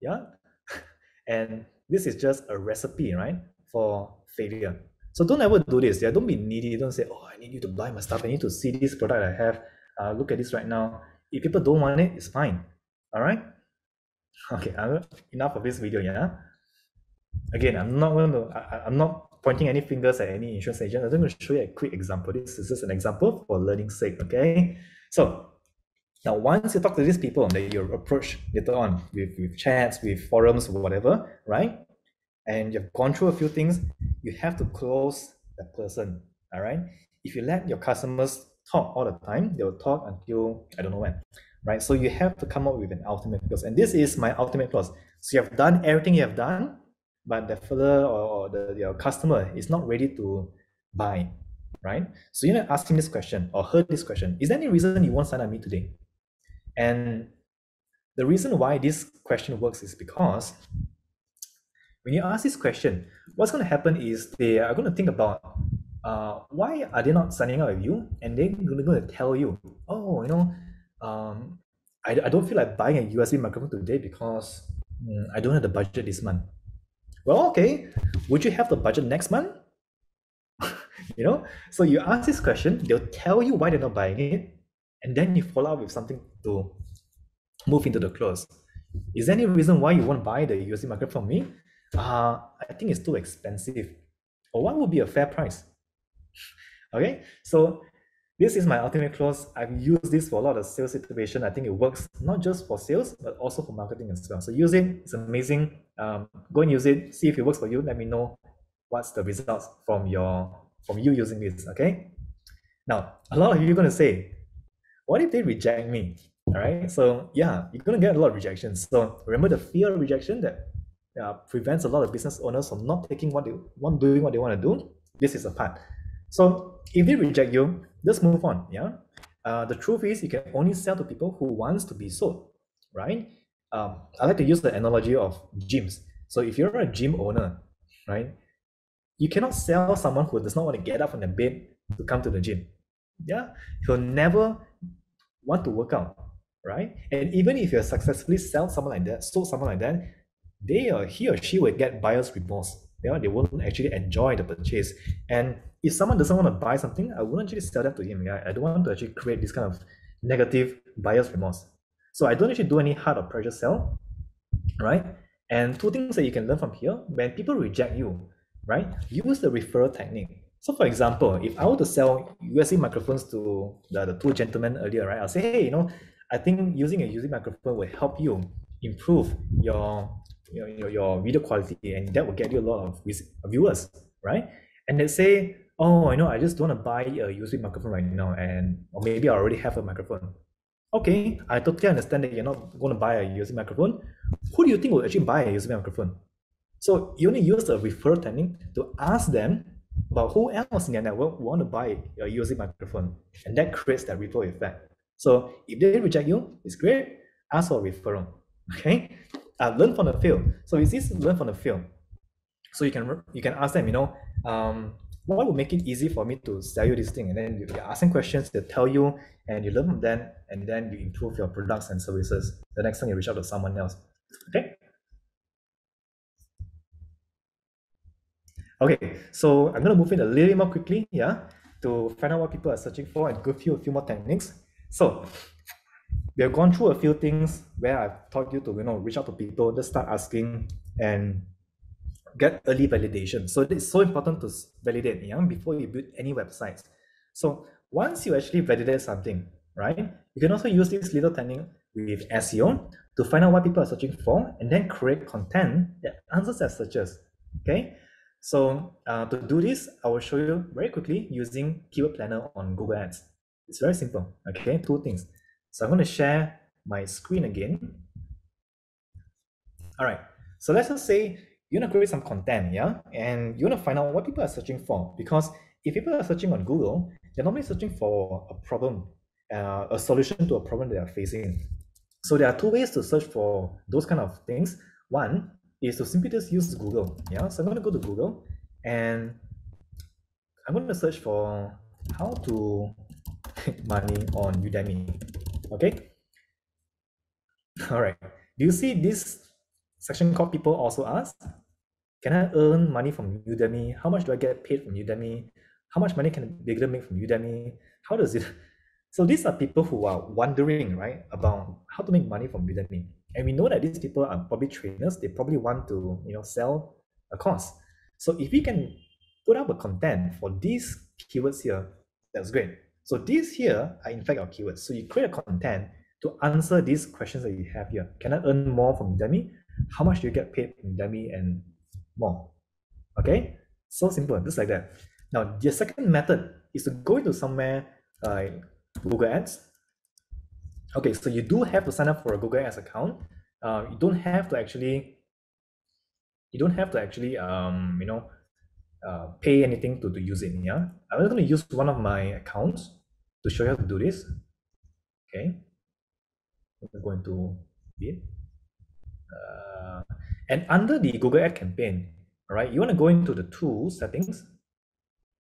Yeah. and this is just a recipe, right, for failure. So don't ever do this. Yeah, don't be needy. Don't say, oh, I need you to buy my stuff. I need to see this product I have. Uh, look at this right now. If people don't want it, it's fine. All right. Okay, enough of this video, yeah? Again, I'm not going to, I, I'm not pointing any fingers at any insurance agent. I'm just going to show you a quick example. This is just an example for learning sake, okay? So now once you talk to these people that you approach later on with, with chats, with forums, or whatever, right? And you've gone through a few things, you have to close that person, all right? If you let your customers talk all the time, they will talk until I don't know when right? So you have to come up with an ultimate clause. And this is my ultimate clause. So you have done everything you have done, but the fella or, the, your customer is not ready to buy, right? So you're asking this question or heard this question, is there any reason you won't sign up me today? And the reason why this question works is because when you ask this question, what's going to happen is they are going to think about uh, why are they not signing up with you? And they're going to tell you, oh, you know, um, I, I don't feel like buying a USB microphone today because mm, I don't have the budget this month. Well, okay. Would you have the budget next month? You know, so you ask this question, they'll tell you why they're not buying it, and then you follow up with something to move into the close. Is there any reason why you won't buy the USB microphone from me? Uh, I think it's too expensive. Or what would be a fair price? okay, so this is my ultimate clause. I've used this for a lot of sales situation. I think it works not just for sales, but also for marketing as well. So use it. It's amazing. Um, go and use it. See if it works for you. Let me know what's the results from your from you using this. Okay. Now, a lot of you are going to say, what if they reject me? All right. So yeah, you're going to get a lot of rejections. So remember the fear of rejection that uh, prevents a lot of business owners from not taking what they want, doing what they want to do. This is a part. So if they reject you, just move on. Yeah. Uh, the truth is, you can only sell to people who wants to be sold, right? Um, I like to use the analogy of gyms. So if you're a gym owner, right, you cannot sell someone who does not want to get up from the bed to come to the gym. Yeah, he'll never want to work out, right? And even if you successfully sell someone like that, sold someone like that, they or he or she will get buyer's remorse. Yeah, they won't actually enjoy the purchase. And if someone doesn't want to buy something, I wouldn't actually sell that to him. Yeah? I don't want to actually create this kind of negative buyer's remorse. So I don't actually do any hard or pressure sell, right? And two things that you can learn from here, when people reject you, right? Use the referral technique. So for example, if I were to sell USB microphones to the, the two gentlemen earlier, right? I'll say, hey, you know, I think using a USB microphone will help you improve your your, your, your video quality and that will get you a lot of viewers, right? And they say, oh, I know, I just don't want to buy a USB microphone right now, and or maybe I already have a microphone. okay, I totally understand that you're not going to buy a USB microphone. Who do you think will actually buy a USB microphone? So you only use the referral technique to ask them about who else in their network want to buy a USB microphone, and that creates that ripple effect. So if they reject you, it's great. Ask for a referral. Okay, uh, learn from the field. So it's to learn from the field. So you can you can ask them, you know, um, what would make it easy for me to sell you this thing? And then you, are asking questions, they tell you, and you learn from them, and then you improve your products and services the next time you reach out to someone else. Okay. Okay, so I'm going to move in a little bit more quickly, yeah, to find out what people are searching for and give you a few more techniques. So we have gone through a few things where I've taught you to, you know, reach out to people, just start asking and get early validation. So it's so important to validate yeah, before you build any websites. So once you actually validate something, right, you can also use this little technique with SEO to find out what people are searching for and then create content that answers their searches. Okay. So uh, to do this, I will show you very quickly using Keyword Planner on Google Ads. It's very simple. Okay, two things. So I'm going to share my screen again. All right. So let's just say you want to create some content, yeah, and you want to find out what people are searching for. Because if people are searching on Google, they're normally searching for a problem, uh, a solution to a problem they are facing. So there are two ways to search for those kind of things. One is to simply just use Google. Yeah, so I'm to go to Google and I'm going to search for how to make money on Udemy. Okay. All right. Do you see this section called people also ask, can I earn money from Udemy? How much do I get paid from Udemy? How much money can a beginner make from Udemy? How does it? So these are people who are wondering, right, about how to make money from Udemy. And we know that these people are probably trainers. They probably want to, you know, sell a course. So if we can put up a content for these keywords here, that's great. So these here are in fact our keywords. So you create a content to answer these questions that you have here. Can I earn more from Udemy? how much do you get paid in Udemy and more? Okay, so simple, just like that. Now, the second method is to go into somewhere like Google Ads. Okay, so you do have to sign up for a Google Ads account. Uh, you don't have to actually, you don't have to actually, um, you know, uh, pay anything to, to use it. Yeah, I'm just going to use one of my accounts to show you how to do this. Okay, I'm going to it. Uh, and under the Google Ad campaign, all right, you want to go into the tool settings.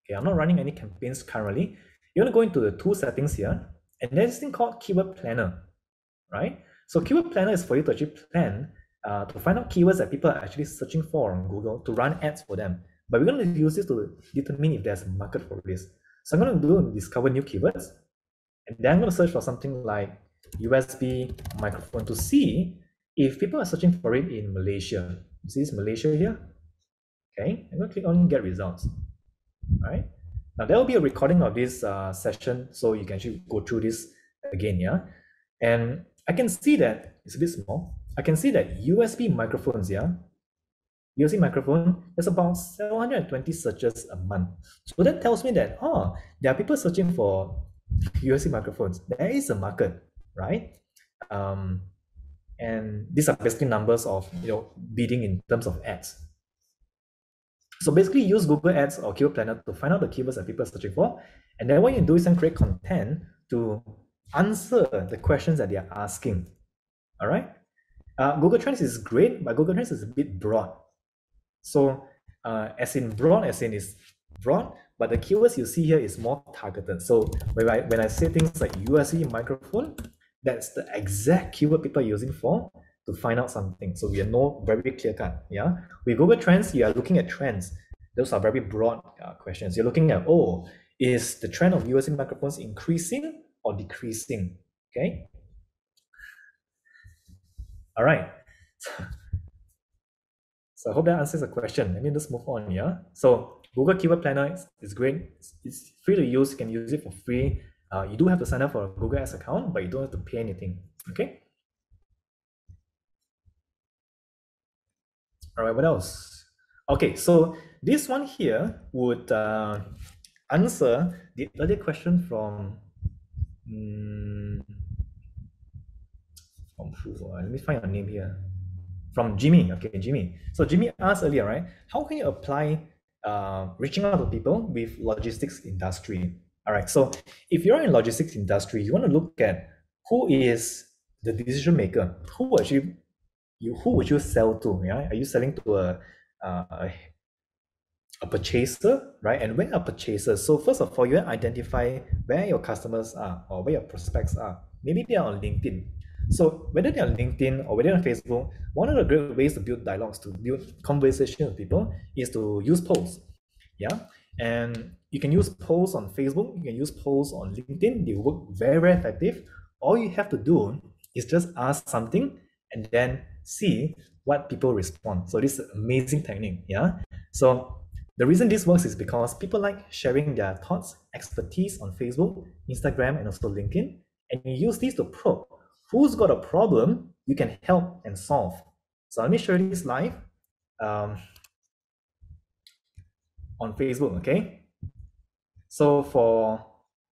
Okay, I'm not running any campaigns currently. You want to go into the tool settings here, and there's this thing called Keyword Planner, right? So Keyword Planner is for you to actually plan uh, to find out keywords that people are actually searching for on Google to run ads for them. But we're going to use this to determine if there's a market for this. So I'm going to do discover new keywords, and then I'm going to search for something like USB microphone to see if people are searching for it in Malaysia, see this Malaysia here? Okay, I'm going to click on get results. All right. Now there will be a recording of this uh, session, so you can actually go through this again, yeah. And I can see that it's a bit small. I can see that USB microphones, yeah. USB microphone, there's about 720 searches a month. So that tells me that, oh, there are people searching for USB microphones. There is a market, right? Um, and these are basically numbers of you know bidding in terms of ads. So basically use Google Ads or Keyword Planner to find out the keywords that people are searching for. And then what you do is then create content to answer the questions that they are asking. All right. Uh, Google Trends is great, but Google Trends is a bit broad. So uh, as in broad, as in is broad, but the keywords you see here is more targeted. So when I, when I say things like USB microphone, that's the exact keyword people are using for to find out something. So we are no very clear cut. Yeah. With Google Trends, you are looking at trends. Those are very broad uh, questions. You're looking at, oh, is the trend of USB microphones increasing or decreasing? Okay. All right. So I hope that answers the question. Let me just move on. Yeah. So Google Keyword Planner is, is great. It's, it's free to use. You can use it for free. Uh, you do have to sign up for a Google Ads account, but you don't have to pay anything. Okay. All right, what else? Okay, so this one here would uh, answer the earlier question from um, From who? Uh, let me find your name here. From Jimmy. Okay, Jimmy. So Jimmy asked earlier, right? How can you apply uh, reaching out to people with logistics industry? All right. So if you're in logistics industry, you want to look at who is the decision maker. Who actually you who would you sell to? Yeah, are you selling to a uh, a purchaser, right? And where are purchasers? So first of all, you identify where your customers are or where your prospects are. Maybe they are on LinkedIn. So whether they're on LinkedIn or whether on Facebook, one of the great ways to build dialogues, to build conversation with people is to use posts. Yeah. And you can use posts on Facebook, you can use posts on LinkedIn, they work very, very effective. All you have to do is just ask something and then see what people respond. So this is amazing technique. Yeah. So the reason this works is because people like sharing their thoughts, expertise on Facebook, Instagram, and also LinkedIn. And you use this to probe who's got a problem you can help and solve. So let me show you this live um, on Facebook, okay? So for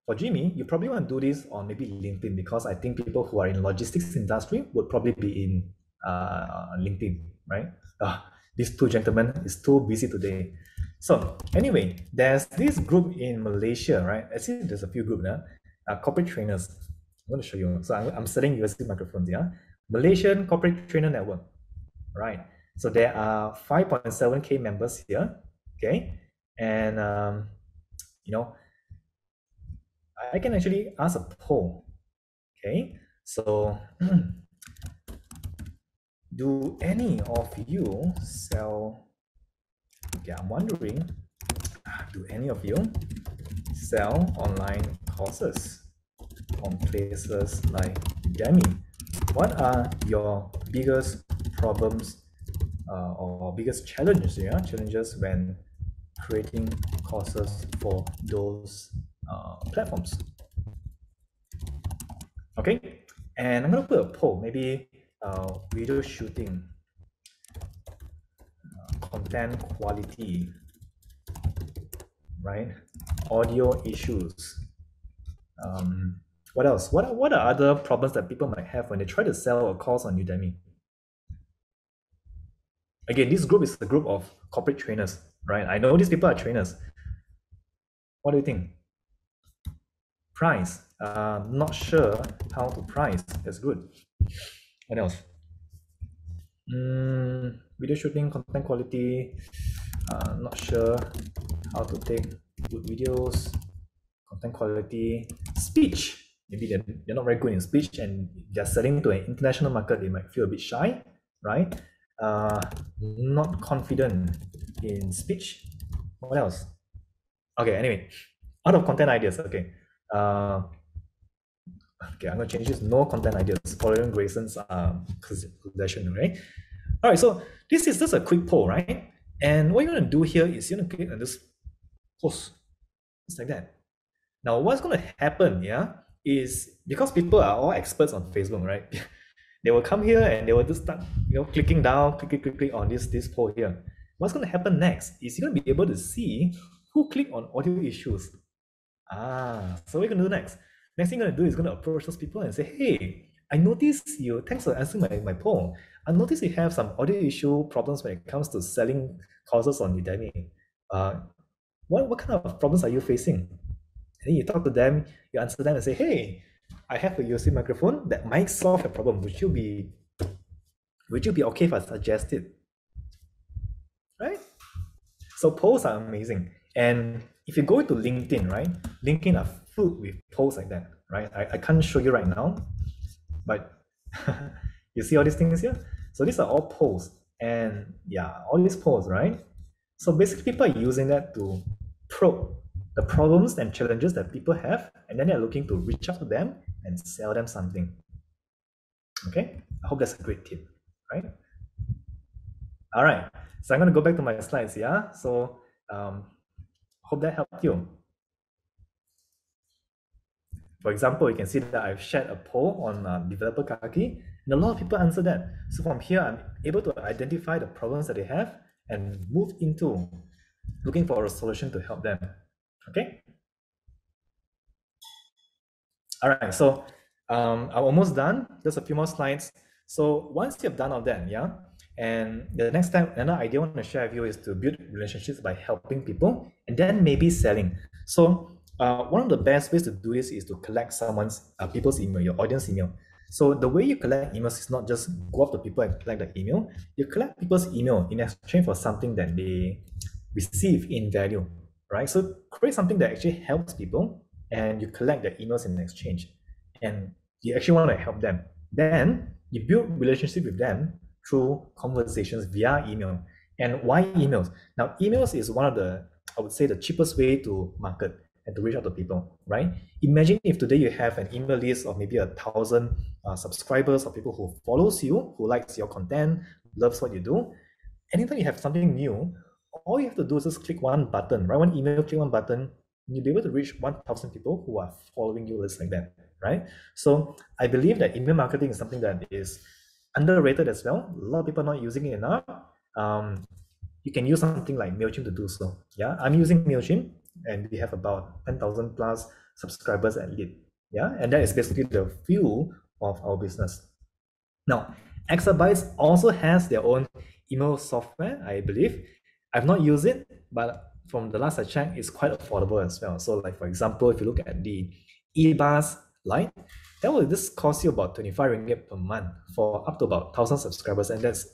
for Jimmy, you probably want to do this on maybe LinkedIn because I think people who are in logistics industry would probably be in uh, LinkedIn, right? Uh, these two gentlemen is too busy today. So anyway, there's this group in Malaysia, right? I see there's a few groups now, uh, corporate trainers. I'm going to show you. So I'm, I'm setting USB microphones here. Malaysian Corporate Trainer Network, right? So there are 5.7k members here, okay? And, um, you know, I can actually ask a poll, okay? So, do any of you sell, okay, I'm wondering, do any of you sell online courses? on places like Udemy. What are your biggest problems uh, or biggest challenges? Yeah, challenges when creating courses for those uh, platforms. Okay, and I'm gonna put a poll, maybe uh, video shooting, uh, content quality, right? Audio issues, um, what else? What are, what are other problems that people might have when they try to sell a course on Udemy? Again, this group is a group of corporate trainers, right? I know these people are trainers. What do you think? Price. Uh, not sure how to price. That's good. What else? Mm, video shooting, content quality. Uh, not sure how to take good videos, content quality, speech maybe they're, they're not very good in speech and they're selling to an international market, they might feel a bit shy, right? Uh, not confident in speech. What else? Okay, anyway, out of content ideas, okay. Uh, okay, I'm gonna change this. No content ideas following Grayson's um, possession, right? All right, so this is just a quick poll, right? And what you're gonna do here is you're gonna click on this post, just like that. Now, what's gonna happen, yeah, is because people are all experts on Facebook, right? they will come here and they will just start, you know, clicking down, click, click, click, click on this this poll here. What's going to happen next is you're to be able to see who clicked on audio issues. Ah, so going to do next? Next thing going to do is to approach those people and say, hey, I noticed you, thanks for answering my, my poll. I noticed you have some audio issue problems when it comes to selling courses on Udemy. Uh, what, what kind of problems are you facing? And then you talk to them, you answer them and say, hey, I have a USB microphone that might solve a problem. Would you be would you be okay if I suggest it? Right? So polls are amazing. And if you go to LinkedIn, right? LinkedIn are filled with posts like that, right? I, I can't show you right now, but you see all these things here? So these are all posts. And yeah, all these posts, right? So basically people are using that to probe the problems and challenges that people have, and then they're looking to reach out to them and sell them something. Okay, I hope that's a great tip, right? All right, so I'm going to go back to my slides, yeah? So um, hope that helped you. For example, you can see that I've shared a poll on uh, developer Kaki, and a lot of people answer that. So from here, I'm able to identify the problems that they have and move into looking for a solution to help them. Okay. All right. So um, I'm almost done. Just a few more slides. So once you've done all that, yeah, and the next time, another idea I want to share with you is to build relationships by helping people and then maybe selling. So uh, one of the best ways to do this is to collect someone's uh, people's email, your audience email. So the way you collect emails is not just go up to people and collect the email. You collect people's email in exchange for something that they receive in value, right? So create something that actually helps people and you collect their emails in exchange. And you actually want to help them. Then you build relationship with them through conversations via email. And why emails? Now, emails is one of the, I would say, the cheapest way to market and to reach out to people, right? Imagine if today you have an email list of maybe a thousand uh, subscribers or people who follows you, who likes your content, loves what you do. Anytime you have something new, all you have to do is just click one button, right? One email, click one button, you'll be able to reach 1,000 people who are following you just like that, right? So I believe that email marketing is something that is underrated as well. A lot of people not using it enough. Um, you can use something like MailChimp to do so. Yeah, I'm using MailChimp and we have about 10,000 plus subscribers at lead. Yeah, and that is basically the fuel of our business. Now, Exabytes also has their own email software, I believe. I've not used it, but from the last I checked, it's quite affordable as well. So like, for example, if you look at the eBuzz Lite, that will just cost you about 25 ringgit per month for up to about 1,000 subscribers. And that's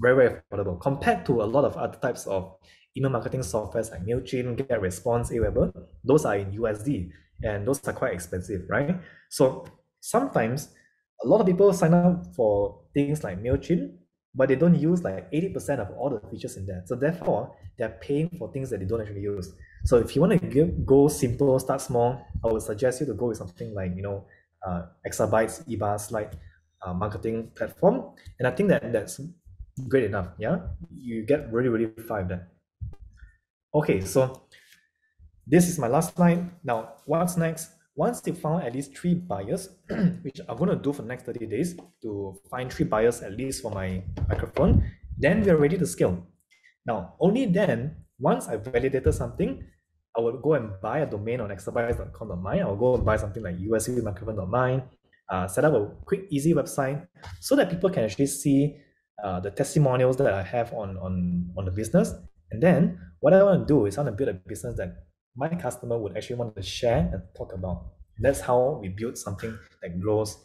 very, very affordable compared to a lot of other types of email marketing softwares like MailChimp, GetResponse, Aweber. Those are in USD and those are quite expensive, right? So sometimes a lot of people sign up for things like MailChimp, but they don't use like 80% of all the features in there. So therefore, they're paying for things that they don't actually use. So if you want to give, go simple, start small, I would suggest you to go with something like, you know, uh, Exabytes, eBuzz, like uh, marketing platform. And I think that that's great enough. Yeah, you get really, really five there. Okay, so this is my last slide. Now, what's next? Once you found at least three buyers, which I'm going to do for the next 30 days to find three buyers at least for my microphone, then we're ready to scale. Now, only then, once I validated something, I will go and buy a domain on exabytes.com.my. I'll go and buy something like usbmicrophone.my, uh, set up a quick, easy website so that people can actually see uh, the testimonials that I have on, on, on the business. And then what I want to do is I want to build a business that my customer would actually want to share and talk about. That's how we build something that grows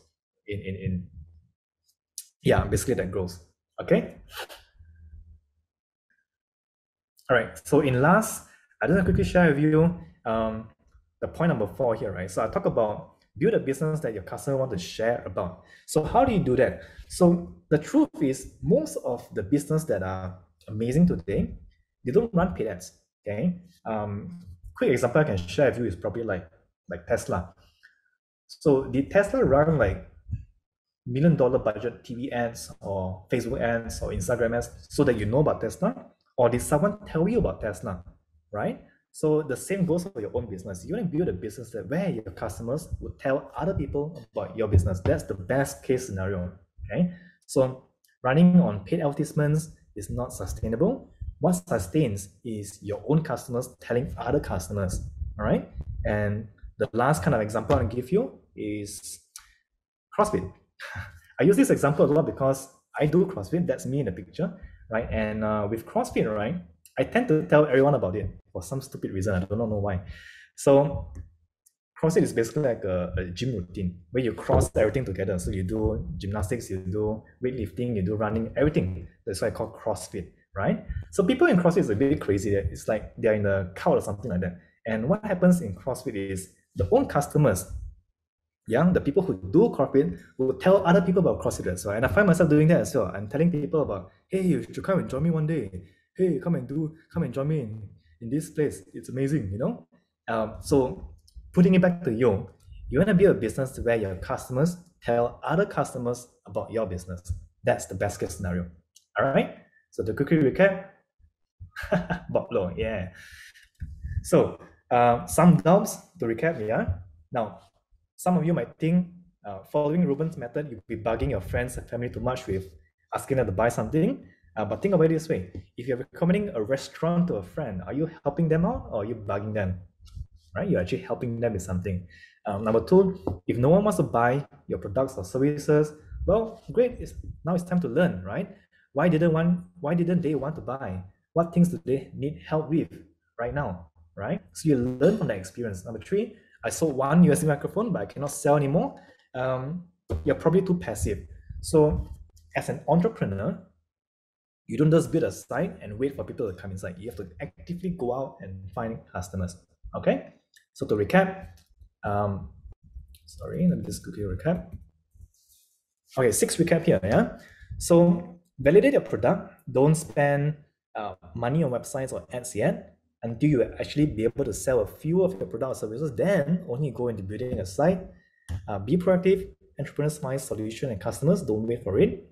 in, in, in yeah, basically that grows. Okay. All right. So in last, I just quickly share with you um, the point number four here, right? So I talk about build a business that your customer want to share about. So how do you do that? So the truth is most of the business that are amazing today, they don't run paid ads. Okay. Um, quick example I can share with you is probably like like Tesla. So did Tesla run like million dollar budget TV ads or Facebook ads or Instagram ads so that you know about Tesla? Or did someone tell you about Tesla? Right? So the same goes for your own business. You want to build a business that where your customers would tell other people about your business. That's the best case scenario. Okay. So running on paid advertisements is not sustainable what sustains is your own customers telling other customers. All right. And the last kind of example I'll give you is CrossFit. I use this example a lot because I do CrossFit. That's me in the picture, right? And uh, with CrossFit, right, I tend to tell everyone about it for some stupid reason. I do not know why. So CrossFit is basically like a, a, gym routine where you cross everything together. So you do gymnastics, you do weightlifting, you do running, everything. That's why I call CrossFit right? So people in CrossFit is a bit crazy. It's like they're in a cult or something like that. And what happens in CrossFit is the own customers, yeah, the people who do CrossFit will tell other people about CrossFit as well. And I find myself doing that as well. I'm telling people about, hey, you should come and join me one day. Hey, come and do, come and join me in, in this place. It's amazing, you know? Um, so putting it back to you, you want to build a business where your customers tell other customers about your business. That's the best case scenario. All right. So to quickly recap, Bob Low, yeah. So uh, some doubts to recap, yeah. Now, some of you might think uh, following Reuben's method, you'll be bugging your friends and family too much with asking them to buy something. Uh, but think about it this way: if you're recommending a restaurant to a friend, are you helping them out or are you bugging them? right? You're actually helping them with something. Um, number two, if no one wants to buy your products or services, well, great. It's, now it's time to learn, right? Why didn't one? Why didn't they want to buy? What things do they need help with right now, right? So you learn from that experience. Number three, I sold one USB microphone, but I cannot sell anymore. Um, you're probably too passive. So as an entrepreneur, you don't just build a site and wait for people to come inside. You have to actively go out and find customers. Okay. So to recap, um, sorry, let me just quickly recap. Okay, six recap here. Yeah. So validate your product. Don't spend uh, money on websites or ads yet until you actually be able to sell a few of your product or services. Then only go into building a site. Uh, be proactive. Entrepreneurs find solution and customers. Don't wait for it.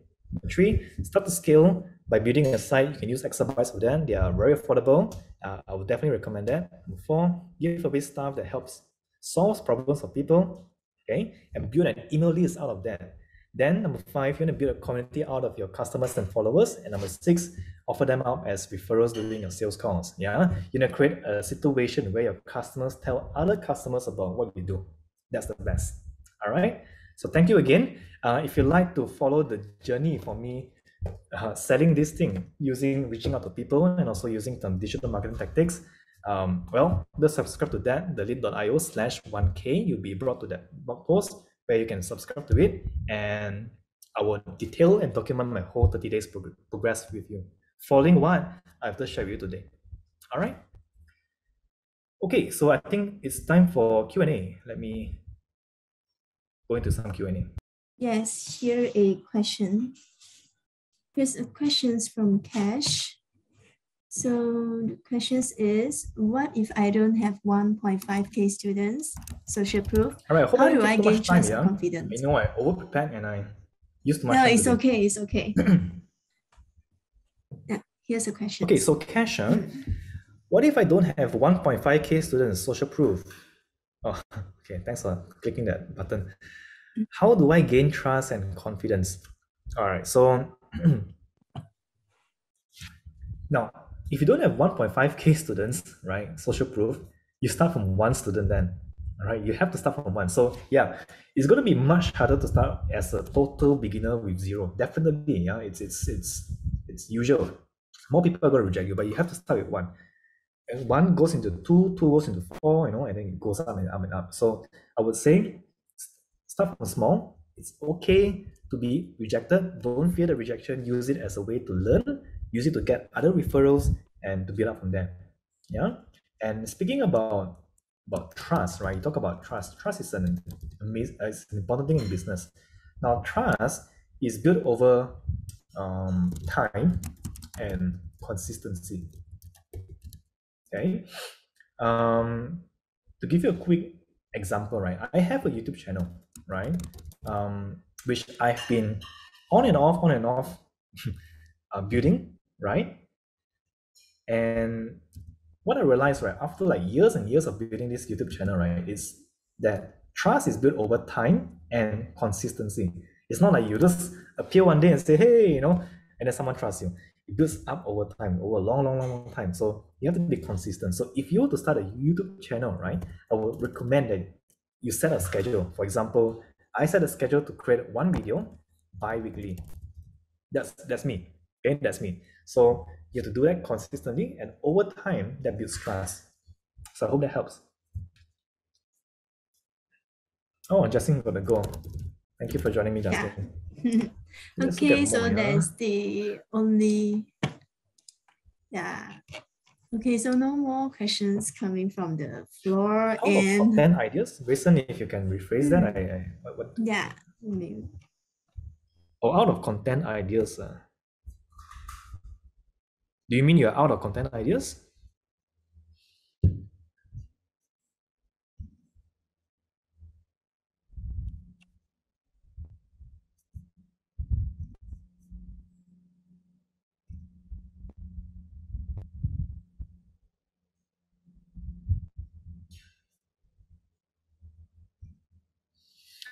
Three, start to scale by building a site. You can use exabytes for them. They are very affordable. Uh, I would definitely recommend that. Number four, give away stuff that helps solve problems for people. Okay, and build an email list out of that. Then number five, you want to build a community out of your customers and followers. And number six, offer them out as referrals during your sales calls. Yeah, you know, create a situation where your customers tell other customers about what you do. That's the best. All right. So thank you again. Uh, if you like to follow the journey for me uh, selling this thing using reaching out to people and also using some digital marketing tactics, um, well, just subscribe to that, the lead.io slash 1K. You'll be brought to that blog post where you can subscribe to it and I will detail and document my whole 30 days prog progress with you. Following what I've just shared with you today. All right. Okay, so I think it's time for Q&A. Let me go into some Q&A. Yes, here a question. Here's a questions from Cash. So the questions is, what if I don't have 1.5k students, social proof? All right, How do I gain trust and confidence? You know, I over prepared and I used much No, it's okay, it's okay. yeah, here's a question. Okay, so Cash, uh, what if I don't have 1.5k students, social proof? Oh, okay, thanks for clicking that button. How do I gain trust and confidence? All right, so now, if you don't have 1.5k students, right, social proof, you start from one student then, right? You have to start from one. So yeah, it's going to be much harder to start as a total beginner with zero. Definitely, yeah, it's it's it's it's usual. More people are going to reject you, but you have to start with one. And one goes into two, two goes into four, you know, and then it goes up and up and up. So I would say start from small. It's okay to be rejected. Don't fear the rejection. Use it as a way to learn. Use it to get other referrals and to build up from there. Yeah. And speaking about about trust, right? You talk about trust. Trust is an amazing, it's an important thing in business. Now, trust is built over um, time and consistency. Okay. Um, to give you a quick example, right? I have a YouTube channel, right? Um, which I've been on and off, on and off uh, building, right? And what I realized, right, after like years and years of building this YouTube channel, right, is that trust is built over time and consistency. It's not like you just appear one day and say, hey, you know, and then someone trusts you. It builds up over time, over a long, long, long, long time. So you have to be consistent. So if you were to start a YouTube channel, right, I would recommend that you set a schedule. For example, I set a schedule to create one video bi-weekly. That's that's me. Okay, that's me. So you have to do that consistently, and over time, that builds trust. So I hope that helps. Oh, Justin got the go. Thank you for joining me, Justin. Let's okay, so that's the only, yeah. Okay, so no more questions coming from the floor How and content ideas? Listen, if you can rephrase that, I, I what, yeah, maybe. oh, out of content ideas. Uh, do you mean you're out of content ideas?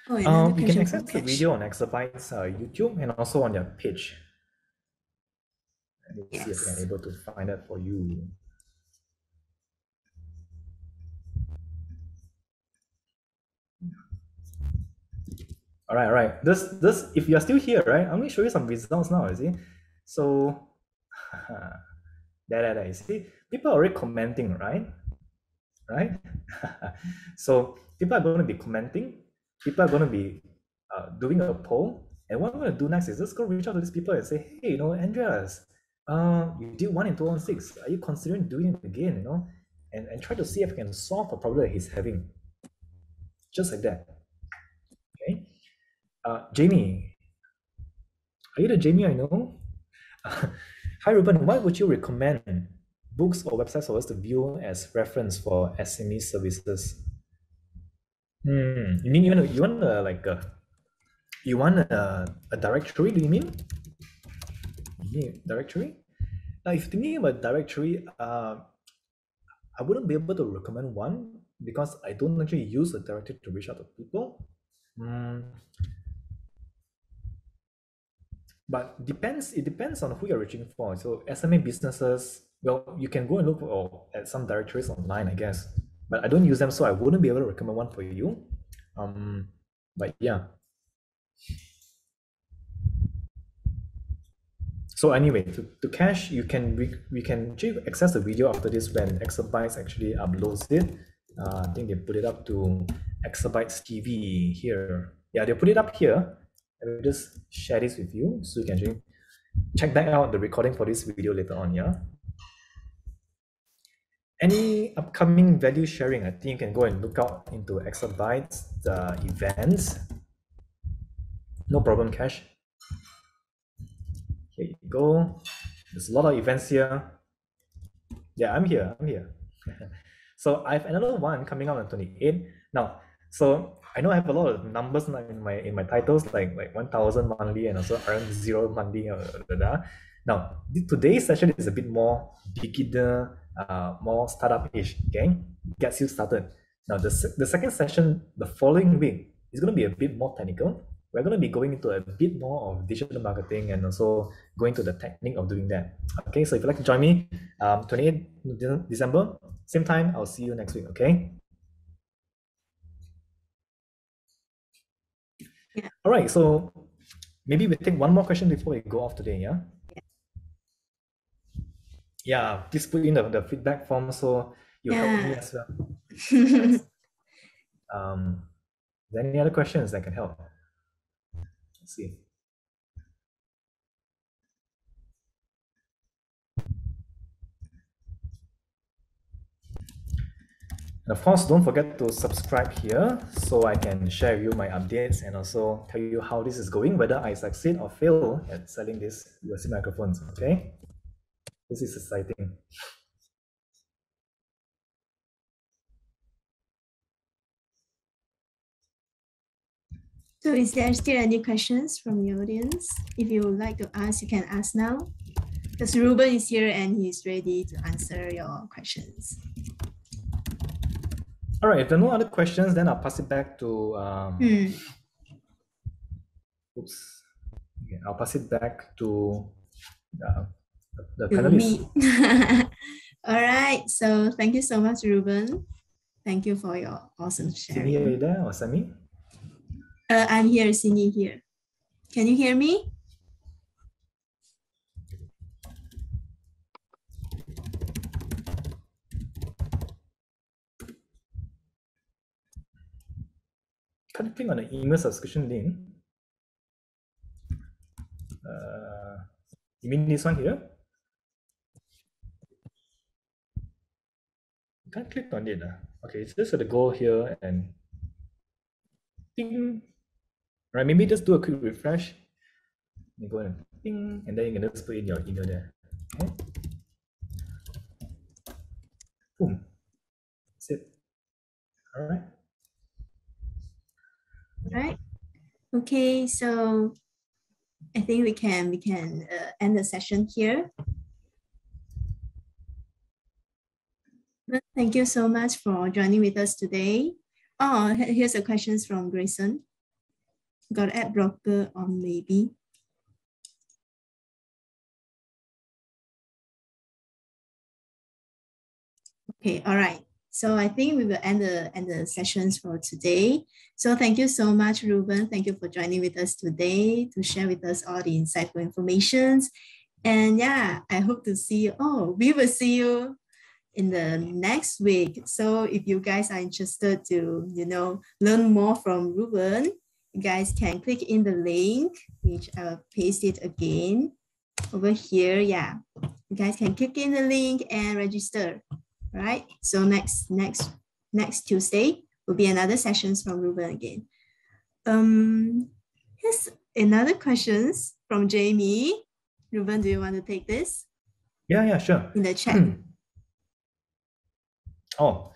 Oh, yeah, um, you uh, can access the video on Exabyte's uh, YouTube and also on their page. Let me yes. see if I'm able to find it for you. All right, all right. This, this, if you're still here, right, I'm going to show you some results now, you see. So, there, there, there, you see, people are already commenting, right? Right? so, people are going to be commenting People are going to be uh, doing a poll. And what I'm going to do next is just go reach out to these people and say, hey, you know, Andreas, uh, you did one in 216. Are you considering doing it again, you know? And, and try to see if I can solve a problem that he's having. Just like that. Okay. Uh, Jamie, are you the Jamie I know? Hi, Reuben. What would you recommend books or websites for us to view as reference for SME services? Hmm. You mean you want, you want a, like a you want a, a directory? Do you mean? Yeah, directory. Now, if thinking about directory, uh, I wouldn't be able to recommend one because I don't actually use a directory to reach out to people. Mm, but depends it depends on who you're reaching for so sme businesses well you can go and look for, at some directories online i guess but i don't use them so i wouldn't be able to recommend one for you. Um but yeah. So anyway to, to cache you can we, we can access the video after this when exabytes actually uploads it. Uh, i think they put it up to exabytes tv here. Yeah they put it up here. I will just share this with you so you can check back out the recording for this video later on, yeah? Any upcoming value sharing, I think you can go and look out into Exabytes, the events. No problem, Cash. Here you go. There's a lot of events here. Yeah, I'm here, I'm here. so I have another one coming out on 28. Now, so I know I have a lot of numbers in my in my titles like like 1000 monthly and also earn zero monthly. Uh, now today's session is a bit more beginner, uh, more startup-ish. Okay, gets you started. Now the the second session the following week is going to be a bit more technical. We're going to be going into a bit more of digital marketing and also going to the technique of doing that. Okay, so if you'd like to join me, um, 28 December, same time, I'll see you next week. Okay. Yeah. All right, so maybe we take one more question before we go off today, yeah? Yeah, yeah please put in the, the feedback form so you yeah. help me as well. um, any other questions that can help? Let's see. And of course, don't forget to subscribe here so I can share with you my updates and also tell you how this is going, whether I succeed or fail at selling these USB microphones, okay? This is exciting. So is there still any questions from the audience? If you would like to ask, you can ask now. Because Reuben is here and he's ready to answer your questions. All right, if there are no other questions, then I'll pass it back to. Um, Hmm. Oops. Okay, I'll pass it back to uh, the panelists. All right. So thank you so much, Reuben. Thank you for your awesome sharing. Sydney, are you there or Sammy? Uh, I'm here, Cindy here. Can you hear me? Can't click on the email subscription link. Uh, you mean this one here? Can't click on it. Uh. Okay, so this is the goal here and ding. Right, maybe just do a quick refresh. You go and ding, and then you can just put in your email there. Okay. Boom. That's it. All right. Right. Okay. So I think we can we can uh, end the session here. Well, Thank you so much for joining with us today. Oh, here's a questions from Grayson. Got ad blocker on maybe. Okay, all right. So I think we will end the end the sessions for today. So thank you so much, Reuben. Thank you for joining with us today to share with us all the insightful informations. And yeah, I hope to see you. Oh, we will see you in the next week. So if you guys are interested to, you know, learn more from Reuben, you guys can click in the link, which I'll paste it again over here. Yeah, you guys can click in the link and register, right? So next, next, next Tuesday will be another sessions from Reuben again. Um, here's another questions from Jamie. Reuben, do you want to take this? Yeah, yeah, sure. In the chat. Oh,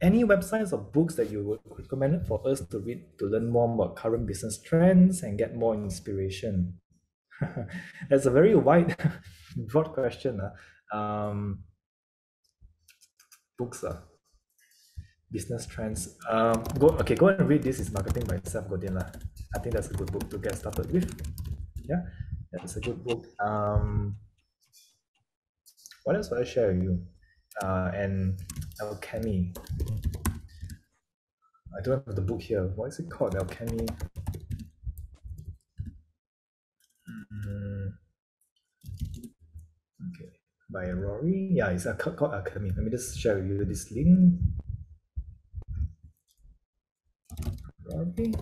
any websites or books that you would recommend for us to read to learn more about current business trends and get more inspiration? That's a very wide, broad question. Uh. Um, books, uh, business trends. Um, go okay. Go and read this. Is marketing by Seth Godin, uh. I think that's a good book to get started with. Yeah, that's a good book. Um, what else will I share with you? Uh, and alchemy. I don't have the book here. What is it called? Alchemy. Mm, okay, by Rory. Yeah, it's called Alchemy. Let me just share with you this link. Rory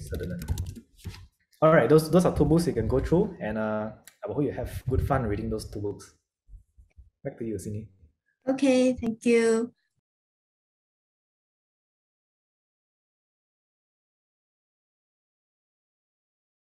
Sutherland. All right, those those are two books you can go through, and uh, I hope you have good fun reading those two books. Back to you, Sini. Okay, thank you.